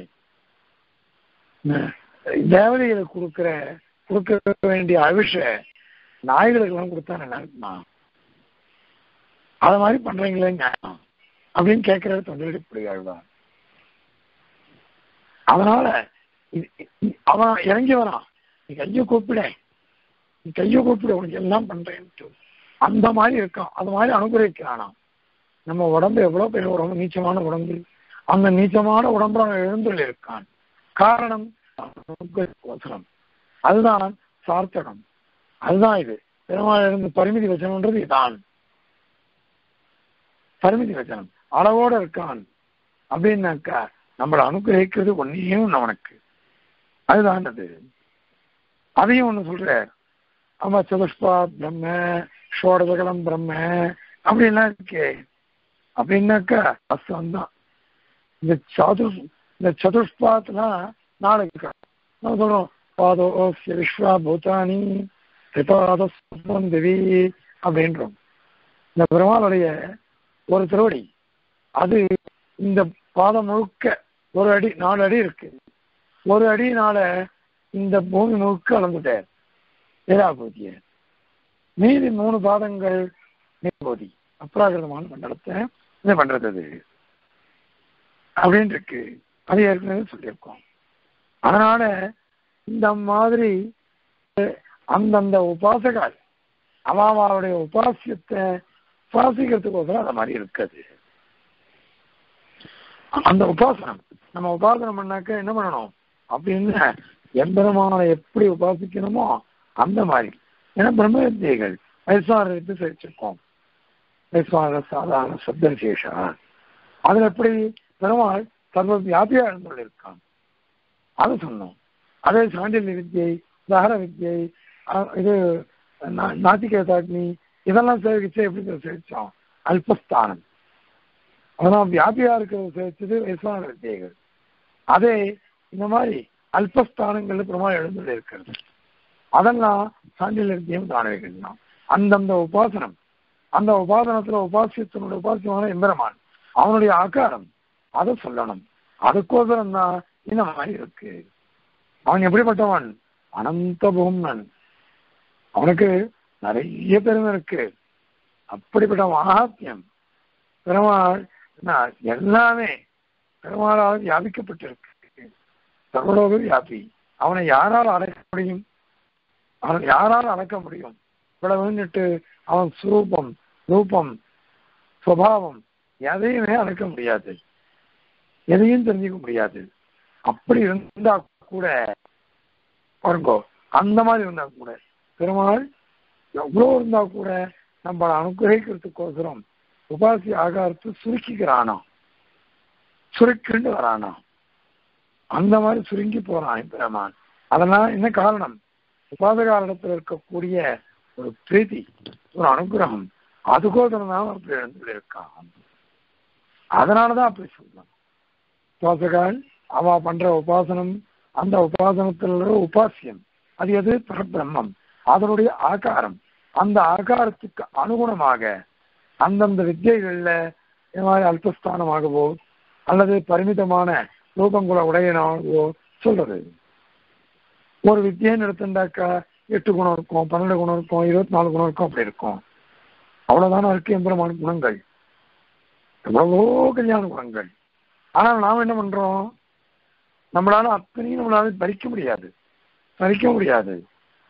தேவதைகளை கொடுக்கிற கொடுக்க வேண்டிய அவிஷ நாய்களுக்கு எல்லாம் கொடுத்தா நல்லா இருக்குமா? அது மாதிரி பண்றீங்களே நியாயம் அப்படின்னு கேட்கிறது தொண்டை புரியாழ்வார் அதனால அவன் இறங்கி வரான். நீ கையை கூப்பிட. நீ கையை கூப்பிட உனக்கு எல்லாம் பண்றேன்ட்டு. அந்த மாதிரி இருக்கான். அது மாதிரி அனுகிரகிக்கிறானா? நம்ம உடம்பு எவ்வளவு பெரிய உடம்பு நீச்சமான உடம்பு. அந்த நீச்சமான உடம்புல அவன் எழுந்துள்ள இருக்கான். காரணம் அவசரம் அதுதான் சார்த்தகம். அதுதான் இது. பெருமாள் இருந்து பரிமிதி வச்சனம்ன்றது இதான். பரிமிதி வச்சனம் அளவோட இருக்கான். அப்படின்னாக்கா நம்மளை அனுகிரகிக்கிறது ஒன்னையும் அவனுக்கு. அதுதான் அது. அதையும் ஒண்ணு சொல்ற ஆமா சதுஷ்பா பிரம்ம ஷோடசகலம் பிரம்ம. அப்படின்லாம் இருக்கே அப்படின்னாக்கா அஸ்தம் தான் இந்த சது இந்த சதுஷ்பாத்னா நாளைக்கு நம்ம சொல்றோம் பாதோ விஸ்வா பூதானி திரிபாதம் தேவி அப்படின்றோம். இந்த பெருமாளுடைய ஒரு திருவடி அது இந்த பாதம் முழுக்க ஒரு அடி நாலு அடி இருக்கு. ஒரு அடினால இந்த பூமி முழுக்க அளந்துட்டார் ஏராபூதிய மீதி மூணு பாதங்கள் நிர்போதி அப்ராகிருதமான மண்டலத்தை இது பண்றது. அது அப்படின்னு இருக்கு அது ஏற்கனவே சொல்லியிருக்கோம். அதனால இந்த மாதிரி அந்தந்த உபாசகால் அவாவாவுடைய உபாசியத்தை உபாசிக்கிறதுக்கோசரம் அந்த மாதிரி இருக்குது. அந்த உபாசனம் நம்ம உபாசனம் பண்ணாக்க என்ன பண்ணணும்? அப்படின்னு எம்பெருமானை எப்படி உபாசிக்கணுமோ அந்த மாதிரி. ஏன்னா பிரம்ம வித்தியைகள் வயசான எடுத்து சேர்ச்சிருக்கோம் சாதாரண சப்த விசேஷா அதில் எப்படி பெருமாள் சர்வ வியாபியா இருந்துள்ளிருக்கான் அது அதை சொன்னோம். அதே சாண்டில் வித்தியை தகர வித்தியை இது நாத்திகேதாக்னி இதெல்லாம் சேவிச்சு எப்படி சேவிச்சோம்? அல்பஸ்தானம். அதெல்லாம் வியாபியா இருக்கிறத சேவிச்சது வயசான வித்தியைகள் அதே இந்த மாதிரி அல்பஸ்தானங்கள் பெருமாள் எழுந்துள்ள இருக்கிறது அதெல்லாம் சாண்டில் காண தானவைகள் அந்தந்த உபாசனம் அந்த உபாசனத்துல உபாசியத்தினுடைய உபாசியமான எம்பெருமான். அவனுடைய ஆக்காரம் அதை சொல்லணும். அதுக்கோசரம் தான் இந்த மாதிரி இருக்கு? அவன் எப்படிப்பட்டவன்? அனந்த பூமன் அவனுக்கு நிறைய பெருமை இருக்கு. அப்படிப்பட்ட மகாத்மியம். பெருமாள் எல்லாமே பெருமாளால் வியாபிக்கப்பட்டிருக்கு. சர்வலோக வியாபி. அவனை யாரால் அடைக்க முடியும்? அவன் யாரால் அளக்க முடியும்? இவ்வளவுன்னுட்டு அவன் சுரூபம் ரூபம் சுவாவம் எதையுமே அளக்க முடியாது. எதையும் தெரிஞ்சுக்க முடியாது. அப்படி இருந்தா கூட பாருங்கோ அந்த மாதிரி இருந்தா கூட பெருமாள் எவ்வளவு இருந்தா கூட நம்மளை அனுகிரகிக்கிறதுக்கோசரம் உபாசி ஆகாரத்தை சுருக்கிக்கிறானா? சுருக்கிண்டு வரானா? அந்த மாதிரி சுருங்கி போறான் பெருமான் அதனால என்ன காரணம்? உபாதகாரிடத்தில் இருக்கக்கூடிய ஒரு பிரீத்தி ஒரு அனுகிரகம் அது தான் அப்படி இடத்துல இருக்கான். அதனாலதான் அப்படி சொல்றான். உபாசகால் அவ பண்ற உபாசனம் அந்த உபாசனத்தில் உள்ள உபாசியம் அது எது? பரபிரம்மம். அதனுடைய ஆகாரம். அந்த ஆகாரத்துக்கு அனுகுணமாக அந்தந்த வித்தியைகள்ல இந்த மாதிரி அல்பஸ்தானமாகவோ அல்லது பரிமிதமான ரூபங்குல உடையனாகவோ சொல்றது. ஒரு வித்தியன்னு எடுத்துட்டாக்கா எட்டு குணம் இருக்கும் பன்னெண்டு குணம் இருக்கும் இருபத்தி நாலு குணம் இருக்கும் அப்படி இருக்கும். அவ்வளவுதானே இருக்கு எம்பெருமான குணங்கள்? எவ்வளவோ கல்யாண குணங்கள். ஆனால் நாம் என்ன பண்றோம்? நம்மளால அத்தனையும் நம்மளால பறிக்க முடியாது. பறிக்க முடியாது.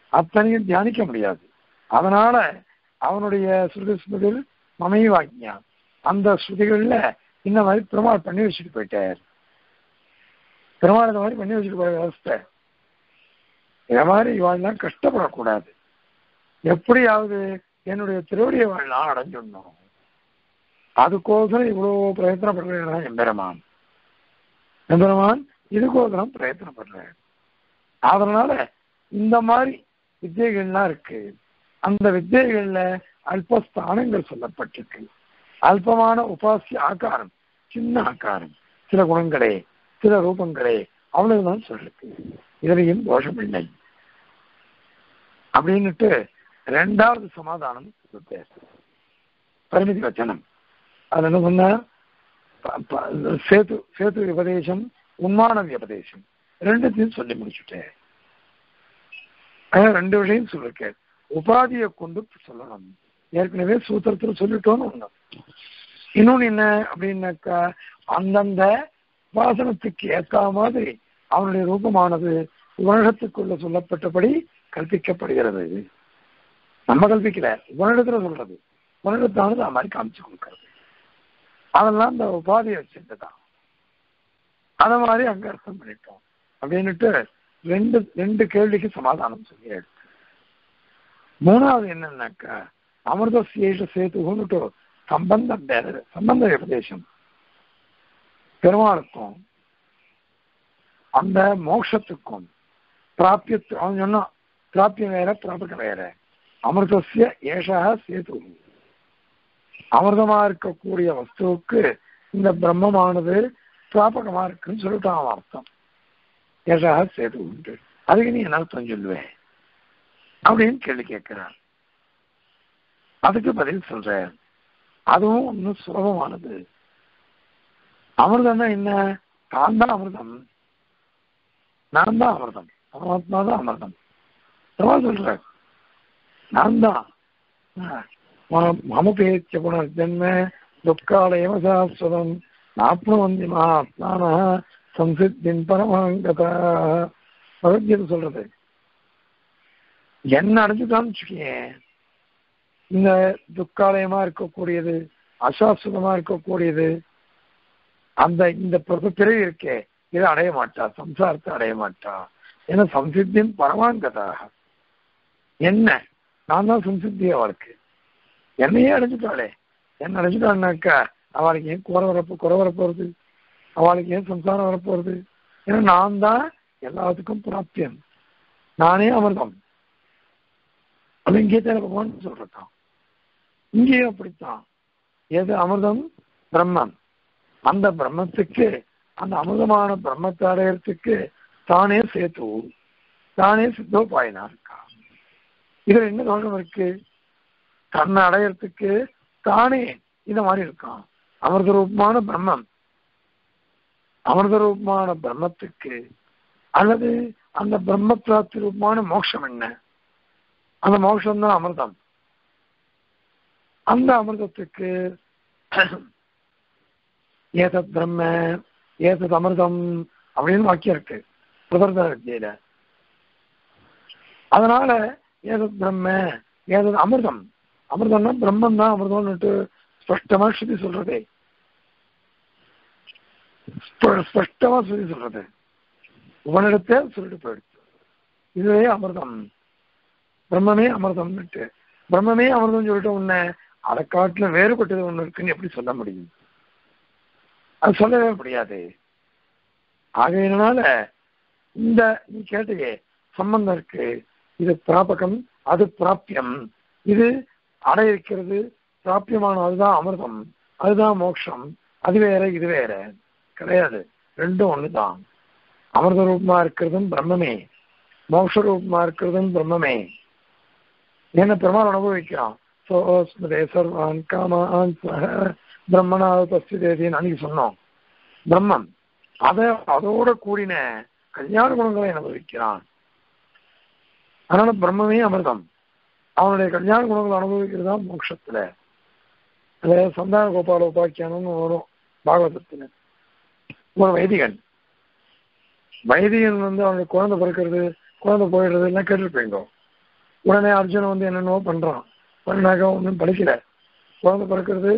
அத்தனையும் தியானிக்க முடியாது. அதனால அவனுடைய ஸ்ருதி ஸ்மிருதில் மமை அந்த ஸ்ருதிகள்ல இந்த மாதிரி பெருமாள் பண்ணி வச்சுட்டு போயிட்டார். பெருமாள் இந்த மாதிரி பண்ணி வச்சுட்டு போய விவஸ்தை இதை மாதிரி இவாள்லாம் கஷ்டப்படக்கூடாது. எப்படியாவது என்னுடைய திருவடியை வாழலாம் அடைஞ்சிடணும். அதுக்கோசரம் இவ்வளவு பிரயத்தனப்படுறேன் எம்பெருமான்? எம்பெருமான் இதுக்கோசரம் பிரயத்தனப்படுறேன் அதனால இந்த மாதிரி வித்தியைகள்லாம் இருக்கு. அந்த வித்தியைகள்ல அல்பஸ்தானங்கள் சொல்லப்பட்டிருக்கு. அல்பமான உபாசிய ஆகாரம் சின்ன ஆக்காரம் சில குணங்களே சில ரூபங்களே அவ்வளவுதான் சொல்லிருக்கு. இதுலையும் தோஷம் இல்லை அப்படின்னுட்டு ரெண்டாவது சமாதானம் பேச பரிமிதி வச்சனம். அது என்ன சொன்ன சேத்து சேத்து சேது சேது உபதேசம் உண்மான உபதேசம். ரெண்டுத்தையும் சொல்லி முடிச்சுட்டேன். ரெண்டு விஷயம் சொல்லிருக்கேன் உபாதியை கொண்டு சொல்லணும். ஏற்கனவே சூத்திரத்தில் சொல்லிட்டோன்னு ஒண்ணு. இன்னொன்னு என்ன அப்படின்னாக்கா அந்தந்த உபாசனத்துக்கு ஏற்ற மாதிரி அவனுடைய ரூபமானது உலகத்துக்குள்ள சொல்லப்பட்டபடி கற்பிக்கப்படுகிறது. இது நம்ம கல்பிக்கல உன்னிடத்துல சொல்றது. உன்னிடத்தானது அது மாதிரி காமிச்சு கொடுக்கறது. அதெல்லாம் இந்த உபாதியை வச்சுட்டுதான். அதை மாதிரி அங்க அர்த்தம் பண்ணிட்டோம். அப்படின்னுட்டு ரெண்டு ரெண்டு கேள்விக்கு சமாதானம் சொல்லி எடுத்து. மூணாவது என்னன்னாக்கா அமிர்த சேஷ சேத்துன்னுட்டு சம்பந்தம் வேற சம்பந்த உபதேசம். பெருமாளுக்கும் அந்த மோட்சத்துக்கும் பிராப்தியத்து அவன் சொன்னான் பிராபியம் வேற வேற அமிர்தசிய ஏஷா சேது அமிர்தமா இருக்கக்கூடிய வஸ்துவுக்கு இந்த பிரம்மமானது பிராபகமா இருக்குன்னு சொல்லிட்டு அவன் அர்த்தம். ஏஷா சேது உண்டு. அதுக்கு நீ என்ன அர்த்தம் சொல்லுவேன் அப்படின்னு கேள்வி கேட்கிறான். அதுக்கு பதில் சொல்றேன் அதுவும் இன்னும் சுலபமானது. அமிர்தம்னா என்ன? தான் தான் அமிர்தம். நான் தான் அமிர்தம். பரமாத்மா தான் அமிர்தம். பிரபா சொல்ற நான் தான் மம பேச்ச புனர்ஜன்ம துக்காலயம சாஸ்வதம் நாப்னுவந்தி மகாத்மான சம்சித்தின் பரமாங்கதா. பகவத்கீதை சொல்றது. என்ன அடைஞ்சு வச்சுக்கேன் இந்த துக்காலயமா இருக்கக்கூடியது அசாஸ்வதமா இருக்கக்கூடியது அந்த இந்த பிறகு இருக்கே. இதை அடைய மாட்டா சம்சாரத்தை அடைய மாட்டா. ஏன்னா சம்சித்தின் பரமாங்கதாக என்ன? நான் தான் சம்சித்தி அவளுக்கு என்னையே அடைஞ்சிட்டாளே. என்ன அடைஞ்சிட்டான்னாக்கா அவளுக்கு ஏன் குறை வரப்போ குறை வரப்போறது? அவளுக்கு ஏன் சம்சாரம் வரப்போறது? ஏன்னா நான் தான் எல்லாத்துக்கும் பிராப்தியம் நானே அமிர்தம் அது இங்கே தான் பகவான் சொல்றதான் இங்கேயும் அப்படித்தான். எது அமிர்தம்? பிரம்மம் அந்த பிரம்மத்துக்கு அந்த அமிர்தமான பிரம்மத்தை அடையறதுக்கு தானே சேர்த்து தானே சித்தோபாயனா இருக்கா? இதுல என்ன தோஷம் இருக்கு? தன்னை அடையறதுக்கு தானே இந்த மாதிரி இருக்கான். அமிர்த ரூபமான பிரம்மம். அமிர்த ரூபமான பிரம்மத்துக்கு அல்லது அந்த பிரம்ம பிராப்தி ரூபமான மோட்சம் என்ன? அந்த மோட்சம் தான் அமிர்தம். அந்த அமிர்தத்துக்கு ஏதத் பிரம்ம ஏதத் அமிர்தம் அப்படின்னு வாக்கியம் இருக்கு. பிரதர்த வித்தியில அதனால ஏதத் பிரம்ம ஏதத் அமிர்தம். அமிர்தம்னா பிரம்மம் தான் அமிர்தம்னுட்டு ஸ்பஷ்டமா ஸ்ருதி சொல்றது. ஸ்பஷ்டமா ஸ்ருதி சொல்றது. உபனிடத்தே சொல்லிட்டு போயிடுச்சு. இதுவே அமிர்தம். பிரம்மமே அமிர்தம்னுட்டு. பிரம்மமே அமிர்தம் சொல்லிட்டு உன்னை அதை காட்டுல வேறுபட்டது ஒண்ணு இருக்குன்னு எப்படி சொல்ல முடியும்? அது சொல்லவே முடியாது. ஆகையினால இந்த நீ கேட்டியே சம்பந்தம் இருக்கு. இது பிராபகம் அது பிராப்பியம் இது அடைய இருக்கிறது பிராப்பியமான அதுதான் அமிர்தம் அதுதான் மோட்சம் அது வேற இது வேற. கிடையாது. ரெண்டும் ஒண்ணுதான். அமிர்த ரூபமா இருக்கிறதும் பிரம்மமே. மோட்ச ரூபமா இருக்கிறதும் பிரம்மமே. என்ன பெருமாள் அனுபவிக்கிறான்? சோஸ்மதே சர்வான் காமான் பிரம்மனா தஸ்திதேதின்னு அன்னைக்கு சொன்னோம். பிரம்மம். அத அதோட கூடின கல்யாண குணங்களை அனுபவிக்கிறான். அதனால பிரம்மமே அமிர்தம். அவனுடைய கல்யாண குணங்களை அனுபவிக்கிறது தான் மோட்சத்துல அது சந்தான கோபால உபாக்கியானம்னு வரும் பாகவதத்துல. ஒரு வைதிகன். வைதிகன் வந்து அவனுக்கு குழந்தை பிறக்கிறது குழந்தை போயிடுறது எல்லாம் கேட்டுருப்பீங்க உடனே அர்ஜுனன் வந்து என்னென்னவோ பண்றான். பண்ணாக்க ஒன்றும் படிக்கல. குழந்தை பிறக்கிறது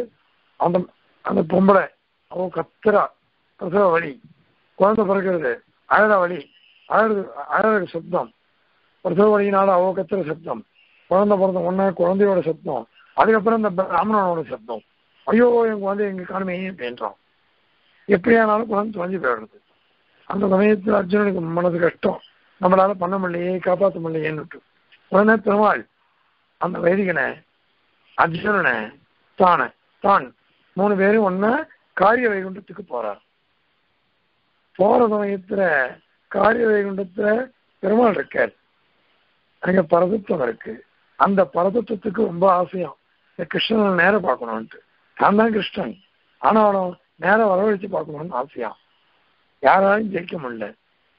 அந்த அந்த பொம்பளை அவ கத்துறா. பிரசவ வழி குழந்தை பிறக்கிறது அழற வழி அழகு அழகு சப்தம். பிரசவ வலியினால அவ கத்துற சப்தம். குழந்தை பிறந்த உடனே குழந்தையோட சப்தம். அதுக்கப்புறம் இந்த பிராமணனோட சப்தம். ஐயோ என் குழந்தை எங்க காணுமே அப்படின்றான். எப்படியானாலும் குழந்தை தொலைஞ்சு போயிடுறது அந்த சமயத்தில் அர்ஜுனனுக்கு மனது கஷ்டம். நம்மளால பண்ண முடியலையே காப்பாற்ற முடியலையேன்னு உடனே பெருமாள் அந்த வைதிகனை அர்ஜுனனை தான தான் மூணு பேரும் ஒன்னா காரிய வைகுண்டத்துக்கு போறார். போற சமயத்துல காரிய வைகுண்டத்துல பெருமாள் இருக்கார். எனக்கு பரதத்துவம் இருக்கு. அந்த பரதத்துவத்துக்கு ரொம்ப ஆசையம். இந்த கிருஷ்ணனை நேரம் பார்க்கணும்ட்டு நான் தான் கிருஷ்ணன். ஆனாலும் நேரம் வரவழைச்சு பார்க்கணும்னு ஆசையா யாராலையும் ஜெயிக்க முடியல.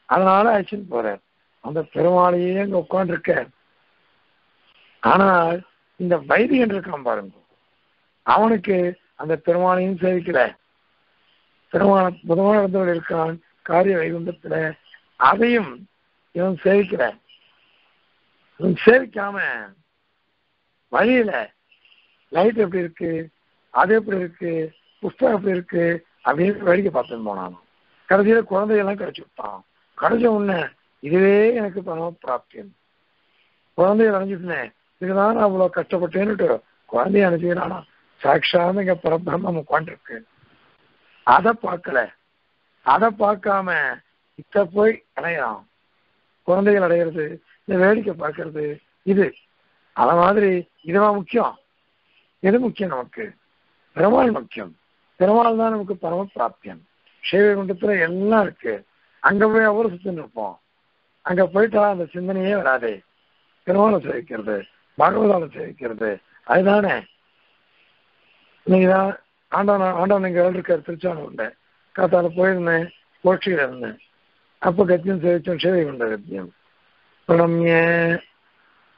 அதனால அழைச்சிட்டு போறார். அந்த பெருமாளையே அங்க உட்காந்துருக்க ஆனால் இந்த வைதிகன் இருக்கான் பாருங்க. அவனுக்கு அந்த பெருமாளையும் சேவிக்கல. பெருமான புதமான இருந்தவர் இருக்கான் காரிய வைகுந்தத்துல அதையும் இவன் சேவிக்கிறேன் சேவிக்காம வழியில லைட் எப்படி இருக்கு? அது எப்படி இருக்கு? புஸ்தகம் எப்படி இருக்கு? அப்படின்னு வேடிக்கை பார்த்துன்னு போனான். கடைசியில குழந்தையெல்லாம் கிடைச்சி விட்டான். கிடைச்ச உடனே இதுவே எனக்கு பணம் பிராப்தியம் குழந்தைய அணைஞ்சிட்டேன் இதுதான் நான் அவ்வளவு கஷ்டப்பட்டேன்னுட்டு குழந்தைய அணைச்சிக்கிறானா சாட்சாத் இங்க பரபிரம்மம் உட்காந்துருக்கு அதை பார்க்கல. அதை பார்க்காம இத்த போய் அடையலாம் குழந்தைகள் அடையிறது இந்த வேடிக்கை பார்க்கறது இது. அத மாதிரி இதுவா முக்கியம்? எது முக்கியம் நமக்கு? பெருமாள் முக்கியம். பெருமாள் தான் நமக்கு பரம பிராப்தியம். ஸ்ரீவைகுண்டத்துல எல்லாம் இருக்கு. அங்க போய் அவரு சுத்தின்னு இருப்போம். அங்க போயிட்டா அந்த சிந்தனையே வராதே. பெருமாளை சேவிக்கிறது பாகவதால சேவிக்கிறது. அதுதானே? நீங்கதான் ஆண்டவன் ஆண்டவன் இங்க இருக்கார் திருச்சானூர்ல காத்தால போயிருந்தேன் போட்சியில் இருந்தேன். அப்ப கத்தியம் சேவிச்சோம் ஸ்ரீவைகுண்ட கத்தியம். பிரணம்ய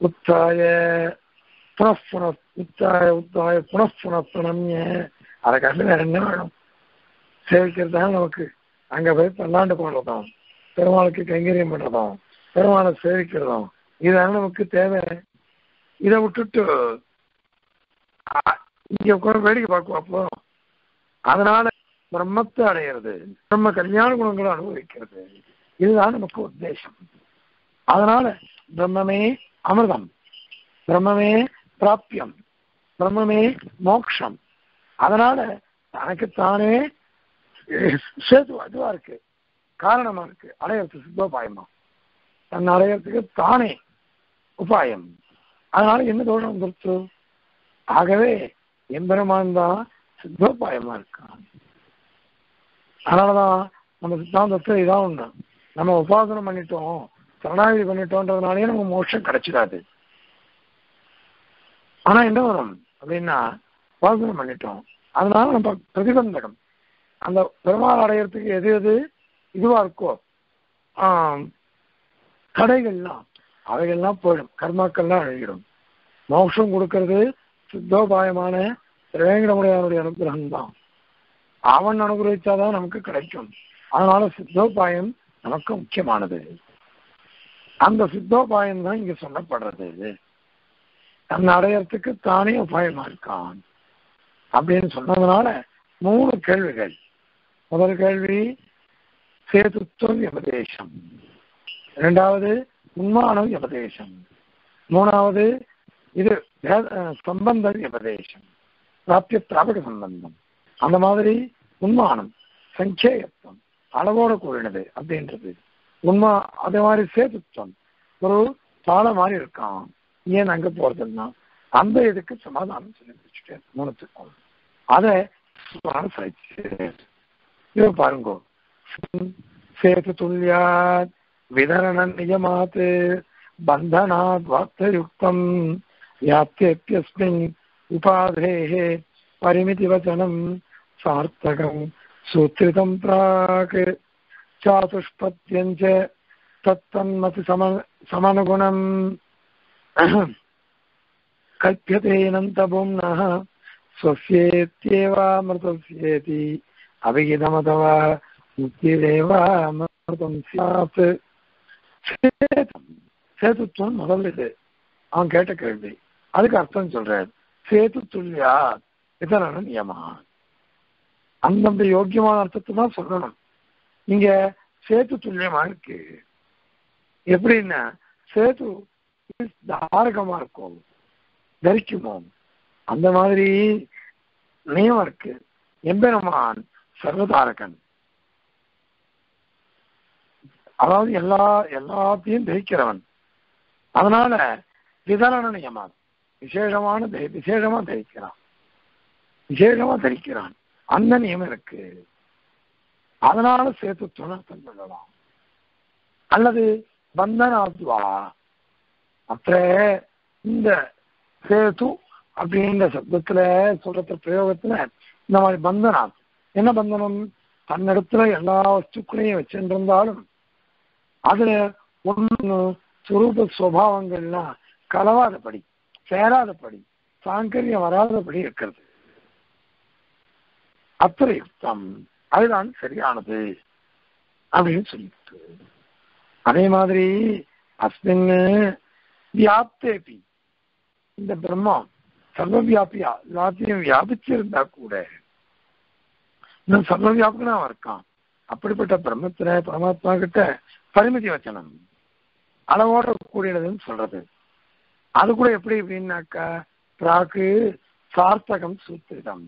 உத்தாய புனః உத்தாய உத்தாய புனః பிரணம்ய அதை கண்டு வேற என்ன வேணும் சேவிக்கிறது நமக்கு அங்க போய் பல்லாண்டு போடுறதும் பெருமாளுக்கு கைங்கரியம் பண்றதும் பெருமாளை சேவிக்கிறதும் இதுதான் நமக்கு தேவை இதை விட்டுட்டு இங்க உட்காந்து வேடிக்கை பார்க்குவா அப்போ அதனால பிரம்மத்தை அடையிறது பிரம்ம கல்யாண குணங்களை அனுபவிக்கிறது இதுதான் நமக்கு உத்தேசம் அதனால பிரம்மமே அமிர்தம் பிரம்மமே பிராப்பியம் பிரம்மமே மோக்ஷம். அதனால தனக்குத்தானே சேது அதுவா இருக்கு காரணமா இருக்கு. அடையறதுக்கு சுத்தோபாயமா. தன் அடையறதுக்கு தானே உபாயம். அதனால என்ன தோஷம் வந்துருச்சு? ஆகவே எம்பெருமான் தான் சித்தோபாயமா இருக்கான். அதனாலதான் நம்ம சித்தாந்தத்தை இதான் ஒண்ணு நம்ம உபாசனம் பண்ணிட்டோம். சரணாகதி பண்ணிட்டோன்றதுனாலே நமக்கு மோட்சம் கிடைச்சிடாது. ஆனா என்ன வரும் அப்படின்னா உபாசனை பண்ணிட்டோம். அதனால நம்ம பிரதிபந்தகம். அந்த பெருமாள் அடையறதுக்கு எது எது இதுவா இருக்கோ ஆம், தடைகள்லாம் அவைகள்லாம் போயிடும். கர்மாக்கள்லாம் அழகிடும் மோட்சம் கொடுக்கறது சித்தோபாயமான திரவேங்கடமுடையாருடைய அனுகிரகம் தான் அவன் அனுகிரகிச்சாதான் நமக்கு கிடைக்கும். அதனால சித்தோபாயம் நமக்கு முக்கியமானது. அந்த சித்தோபாயம் தான் இங்க சொல்லப்படுறது. தன் அடையறதுக்கு தானே உபாயமா இருக்கான். அப்படின்னு சொன்னதுனால மூணு கேள்விகள். முதல் கேள்வி சேதுத்துவம் எபதேசம் இரண்டாவது உண்மானம் எபதேசம் மூணாவது இது சம்பந்தம் எபதேசம் பிராப்திய திராபக சம்பந்தம். அந்த மாதிரி உண்மானம் சங்கேயத்துவம் அளவோட கூறினது அப்படின்றது. உண்மை அதே மாதிரி சேர்த்துட்டோம் ஒரு சாலை மாதிரி இருக்கான். ஏன் அங்க போறதுன்னா அந்த இதுக்கு சமாதானம் சொல்லி வச்சுட்டேன் மூணத்துக்கும் அதை இது பாருங்க. சேத்து துல்லியா விதரண நியமாத்து பந்தனாத் வார்த்தயுக்தம் யாத்தேப்பியஸ்மின் உபாதேகே பரிமிதி வச்சனம் சார்த்தகம் சூத்திரிதம் பிராக். च तत्तन्मति सम समनुगुणम् कल्प्यतेऽनन्तभुम्नः स्वस्येत्येवामृतस्येति अभिगितमथवा मुक्तिरेवामृतं स्यात् சேதம் சேதுத்துவம் முதல் இது அவன் கேட்ட கேள்வி அதுக்கு அர்த்தம் சொல்றார் சேது துல்லியா இதனால நியமா அந்தந்த யோக்கியமான அர்த்தத்தை தான் சொல்லணும் இங்க சேத்து துல்லியமா இருக்கு. எப்படின்னா சேது தாரகமா இருக்கும். தரிக்குமோ அந்த மாதிரி நியமம் இருக்கு. எம்பெருமான் சர்வதாரகன். அதாவது எல்லா எல்லாத்தையும் தரிக்கிறவன். அதனால விதரண நியமம். விசேஷமான விசேஷமா தரிக்கிறான். விசேஷமா தரிக்கிறான். அந்த நியமம் இருக்கு. அதனால சேர்த்து துணர்த்தம் கொள்ளலாம் அல்லது பந்தனாத்வா அத்த இந்த சேது அப்படின்ற சப்தத்துல சொல்ற பிரயோகத்துல இந்த மாதிரி பந்தனம் என்ன பந்தனம் தன்னிடத்துல எல்லா வஸ்துக்களையும் வச்சுருந்தாலும் அதுல ஒண்ணு சுரூப சுவாவங்கள்லாம் கலவாதபடி சேராதபடி சாங்கரியம் வராதபடி இருக்கிறது. அத்திர யுக்தம் அதுதான் சரியானது அப்படின்னு சொல்லிட்டு. அதே மாதிரி அஸ்மின் வியாப்தேபி இந்த பிரம்மம் சர்வ வியாபியா எல்லாத்தையும் வியாபிச்சிருந்தா கூட இன்னும் சர்வ வியாபகனா இருக்கான். அப்படிப்பட்ட பிரம்மத்துல பரமாத்மா கிட்ட பரிமிதி வச்சனம். அளவோட கூடியதுன்னு சொல்றது. அது கூட எப்படி அப்படின்னாக்கா பிராக்கு சார்த்தகம் சூத்திரம்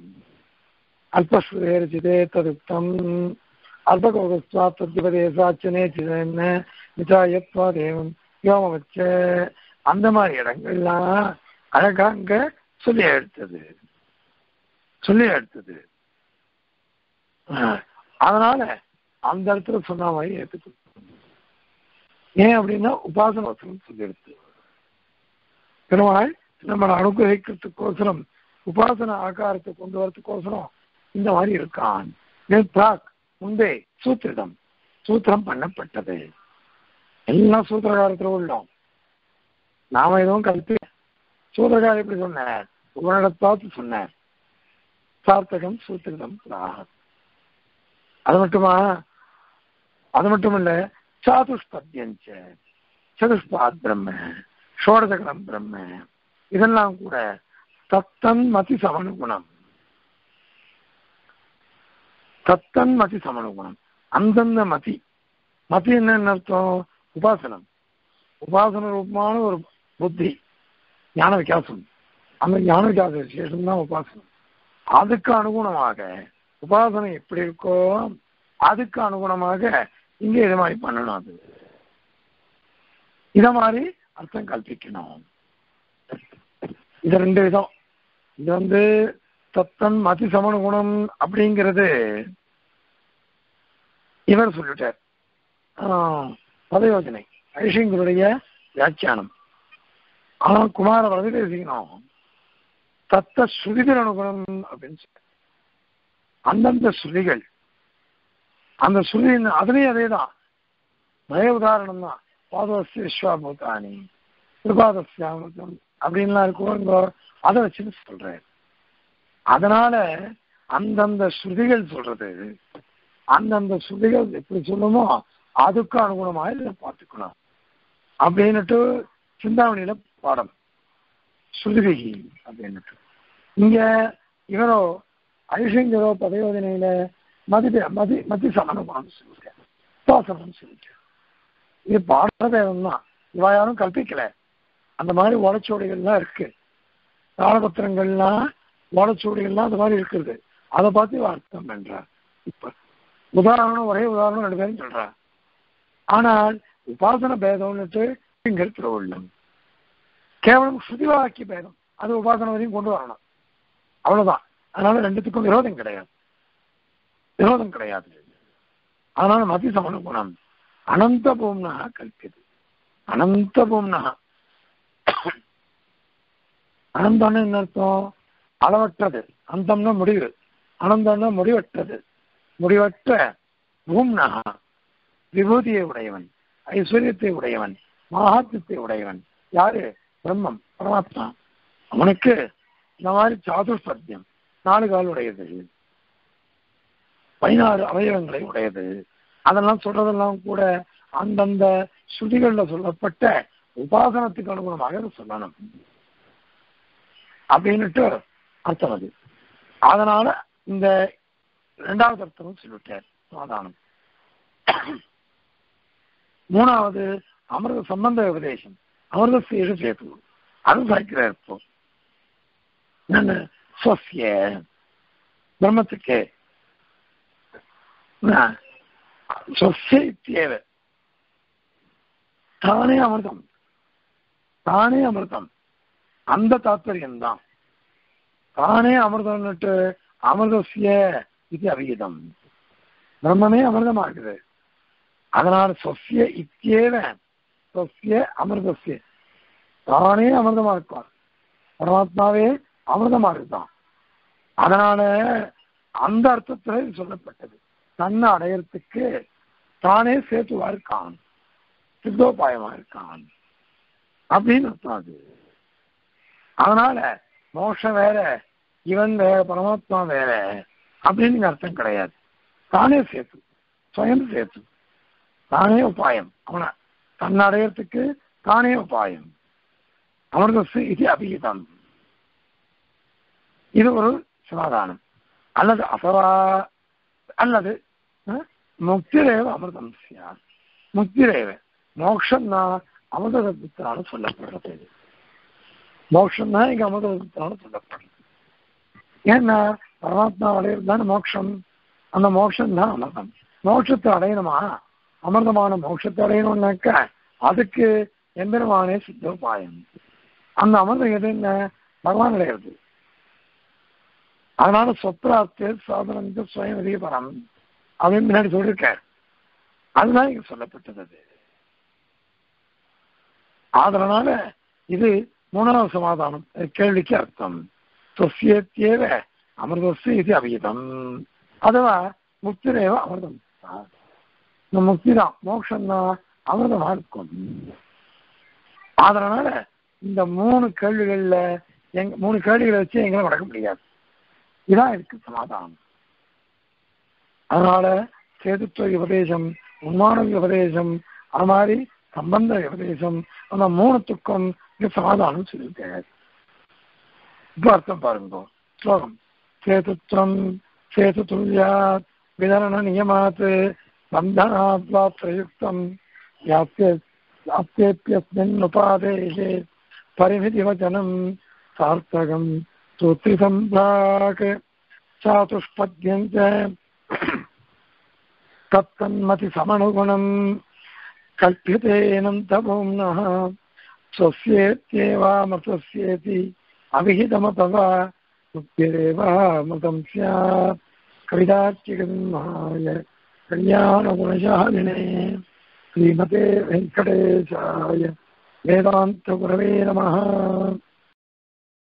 அல்பஸ்வேரிச்சிதே ததுக்தம் அல்பகோகஸ்வா தத்யுபதேசாச்சனே சிதன்ன நிச்சாயத்வா தேவம் யோம வச்ச அந்த மாதிரி இடங்கள்லாம் அழகா அங்க சொல்லி எடுத்தது. சொல்லி எடுத்தது. அதனால அந்த இடத்துல சொன்ன மாதிரி ஏற்றுக்கணும் ஏன் அப்படின்னா உபாசன வசனம் சொல்லி எடுத்து பெருமாள் நம்மளை அனுகிரகிக்கிறதுக்கோசரம் உபாசன ஆகாரத்தை கொண்டு வரதுக்கோசரம் இந்த மாதிரி இருக்கான். பிராக் முன்பே சூத்திரம் சூத்திரம் பண்ணப்பட்டது. எல்லாம் சூத்திரகாரத்துல உள்ளோம். நாம எதுவும் கல்பி சூத்திரகாரம் எப்படி சொன்னார்? உபனிடத்தாத்து சொன்னார். சார்த்தகம் சூத்திரம் பிராக் அது மட்டுமா? அது மட்டும் இல்ல சாதுஷ்பத்தியஞ்ச சதுஷ்பாத் பிரம்ம ஷோடசகரம் பிரம்ம இதெல்லாம் கூட தத்தன் மதி சமனுகுணம் தத்தன் மதி சமனுகுணம் அந்தந்த மதி. மதி என்னன்னு அர்த்தம்? உபாசனம். உபாசன ரூபமான ஒரு புத்தி. ஞான விகாசம் அந்த ஞான விகாச விசேஷம் தான் உபாசனம். அதுக்கு அனுகுணமாக உபாசனை எப்படி இருக்கோ அதுக்கு அனுகுணமாக இங்க இது மாதிரி பண்ணணும் அது. இத மாதிரி அர்த்தம் கல்பிக்கணும் இது ரெண்டு விதம். இது வந்து தத்தன் மதி சமண குணம் அப்படிங்கிறது இவர் சொல்லிட்டார். பதயோஜனை ஐஷிங்கருடைய வியாக்கியானம். ஆனா குமார வரது பேசிக்கணும் தத்த ஸ்ருதிகள் அனுகுணம் அப்படின்னு சொல்லி அந்தந்த ஸ்ருதிகள் அந்த ஸ்ருதி அதுலேயும் அதே தான் மய உதாரணம் தான். பாதவசி விஸ்வாபூதானி திருபாதசியாமூத்தம் அப்படின்லாம் இருக்குமோ அதை வச்சுன்னு சொல்றேன் அதனால அந்தந்த ஸ்ருதிகள் சொல்றது. அந்தந்த ஸ்ருதிகள் எப்படி சொல்லுமோ அதுக்கு அனுகுணமாக இதை பார்த்துக்கணும். அப்படின்னுட்டு சிந்தாமணியில பாடம். ஸ்ருதிகி அப்படின்னுட்டு. இங்க இவரோ ஐஷங்கரோ பதயோதனையில மதி மதி மதி சமணமானு சொல்லிருக்க உபாசனம் சொல்லிருக்க இது பாடதேவம் தான் இவ யாரும் கல்பிக்கல அந்த மாதிரி உடச்சோடைகள்லாம் இருக்கு. தாளபத்திரங்கள்லாம் ஓடச்சுவடிகள்லாம் அந்த மாதிரி இருக்குது அதை பார்த்து அர்த்தம் என்றார் இப்ப உதாரணம் ஒரே உதாரணம் ரெண்டு பேரும் சொல்றா ஆனால் உபாசன பேதம்னுட்டு இங்க திருவள்ளம் கேவலம் ஸ்ருதிவாக்கிய பேதம். அது உபாசன வரையும் கொண்டு வரணும். அவ்வளவுதான். அதனால ரெண்டுத்துக்கும் விரோதம் கிடையாது. விரோதம் கிடையாது. அதனால மதி சமண குணம் அனந்த பூம்னா கல்பியது அனந்த பூம்னா அனந்தம்னு என்ன அர்த்தம்? அளவற்றது. அந்தம்னா முடிவு. அனந்தம்னா முடிவற்றது. முடிவற்ற பூம்னகா விபூதியை உடையவன் ஐஸ்வர்யத்தை உடையவன் மகாத்மத்தை உடையவன். யாரு? பிரம்மம் பரமாத்மா. அவனுக்கு இந்த மாதிரி சாதுஷ்பத்தியம் நாலு கால் உடையது. பதினாறு அவயவங்களை உடையது. அதெல்லாம் சொல்றதெல்லாம் கூட அந்தந்த ஸ்ருதிகள்ல சொல்லப்பட்ட உபாசனத்துக்கு அனுகுணமாக சொல்லணும். அப்படின்னுட்டு அர்த்தம் அது. அதனால இந்த இரண்டாவது அர்த்தமும் சொல்லிவிட்டார் சமாதானம். மூணாவது அமிர்த சம்பந்த உபதேசம். அமிர்த சேஷ சேது. அது சாய்க்கிறார் இப்போ நான் சொசிய. பிரம்மத்துக்கு. தானே அமிர்தம். தானே அமிர்தம். அந்த தாத்பரியம் தானே அமிர்தம் நட்டு அமிர்தசிய இது அவிகிதம் பிரம்மமே அமிர்தமாகுது அதனால் சொசிய இத்தியேவ சொசிய அமிர்தசிய. தானே அமிர்தமா இருப்பார் பரமாத்மாவே அமிர்தமா இருக்கான் அதனால அந்த அர்த்தத்துல இது சொல்லப்பட்டது. தன்னை அடையறதுக்கு தானே சேத்துவா இருக்கான். சித்தோபாயமா இருக்கான். அப்படின்னு அர்த்தம் அது. அதனால மோஷம் வேற இவன் வேற பரமாத்மா வேற அப்படின்னு அர்த்தம் கிடையாது. தானே சேர்த்து சுயம் சேர்த்து தானே உபாயம். அவன தன் அடையறதுக்கு தானே உபாயம். அமிர்தசு இது அபிகிதம். இது ஒரு சமாதானம். அல்லது அசவா அல்லது முக்திரேவ அமிர்தம் சியார் முக்திரேவ. மோக்ஷம் தான் அமிர்தத்தினால சொல்லப்படுறது. மோட்சம் தான் இங்கே அமிர்தத்தினால சொல்லப்படுறது ஏன்னா பரமாத்மா அடையிறது தானே மோட்சம் அந்த மோட்சம் தான் அமிர்தம். மோட்சத்தை அடையணுமா? அமிர்தமான மோட்சத்தை அடையணும்னாக்க அதுக்கு எம்பெருமானே சித்தோபாயம் அந்த அமிர்தம் எது என்ன? பகவான் அடையிறது. அதனால சொப்ராத்து சாதனங்க சுயம் அதிகபரம் அப்படின்னு முன்னாடி சொல்லியிருக்கார். அதுதான் இங்க சொல்லப்பட்டது. அதனால இது மூணாவது சமாதானம். கேள்விக்கு அர்த்தம். தொசியத்தேவ அமிர்தஸ்து இது அவிகிதம் அதுவா முக்திரேவ அமிர்தம். இந்த முக்தி தான் மோட்சம் தான் அமிர்தமா இருக்கும். அதனால இந்த மூணு கேள்விகள்ல எங்க மூணு கேள்விகளை வச்சு எங்களை நடக்க முடியாது. இதான் இருக்கு சமாதானம். அதனால சேதுத்துவ உபதேசம் உண்மான உபதேசம் அது மாதிரி சம்பந்த உபதேசம் அந்த மூணுத்துக்கும் ఇక సమాధానం చెల్లితే ఇట్లా అర్థం పారంభం శ్లోకం చేతుత్వం చేతుతుల్యాత్ విదరణనియమాత్ బంధనాద్వా ప్రయుక్తం యాప్యేప్యస్మిన్నుపాదేశే పరిమితివచనం సార్థకం సూత్రిసంభ్రాక్ చాతుష్పద్యం చ తత్తన్మతి సమనుగుణం కల్ప్యతేనం తమోమ్నः स्वस्येत्येवामृतस्येति अविहितमतवा मुक्तिरेवामृतं स्यात् कविदाच्यगन्माय कल्याणगुणशालिने श्रीमते वेङ्कटेशाय वेदान्तगुरवे नमः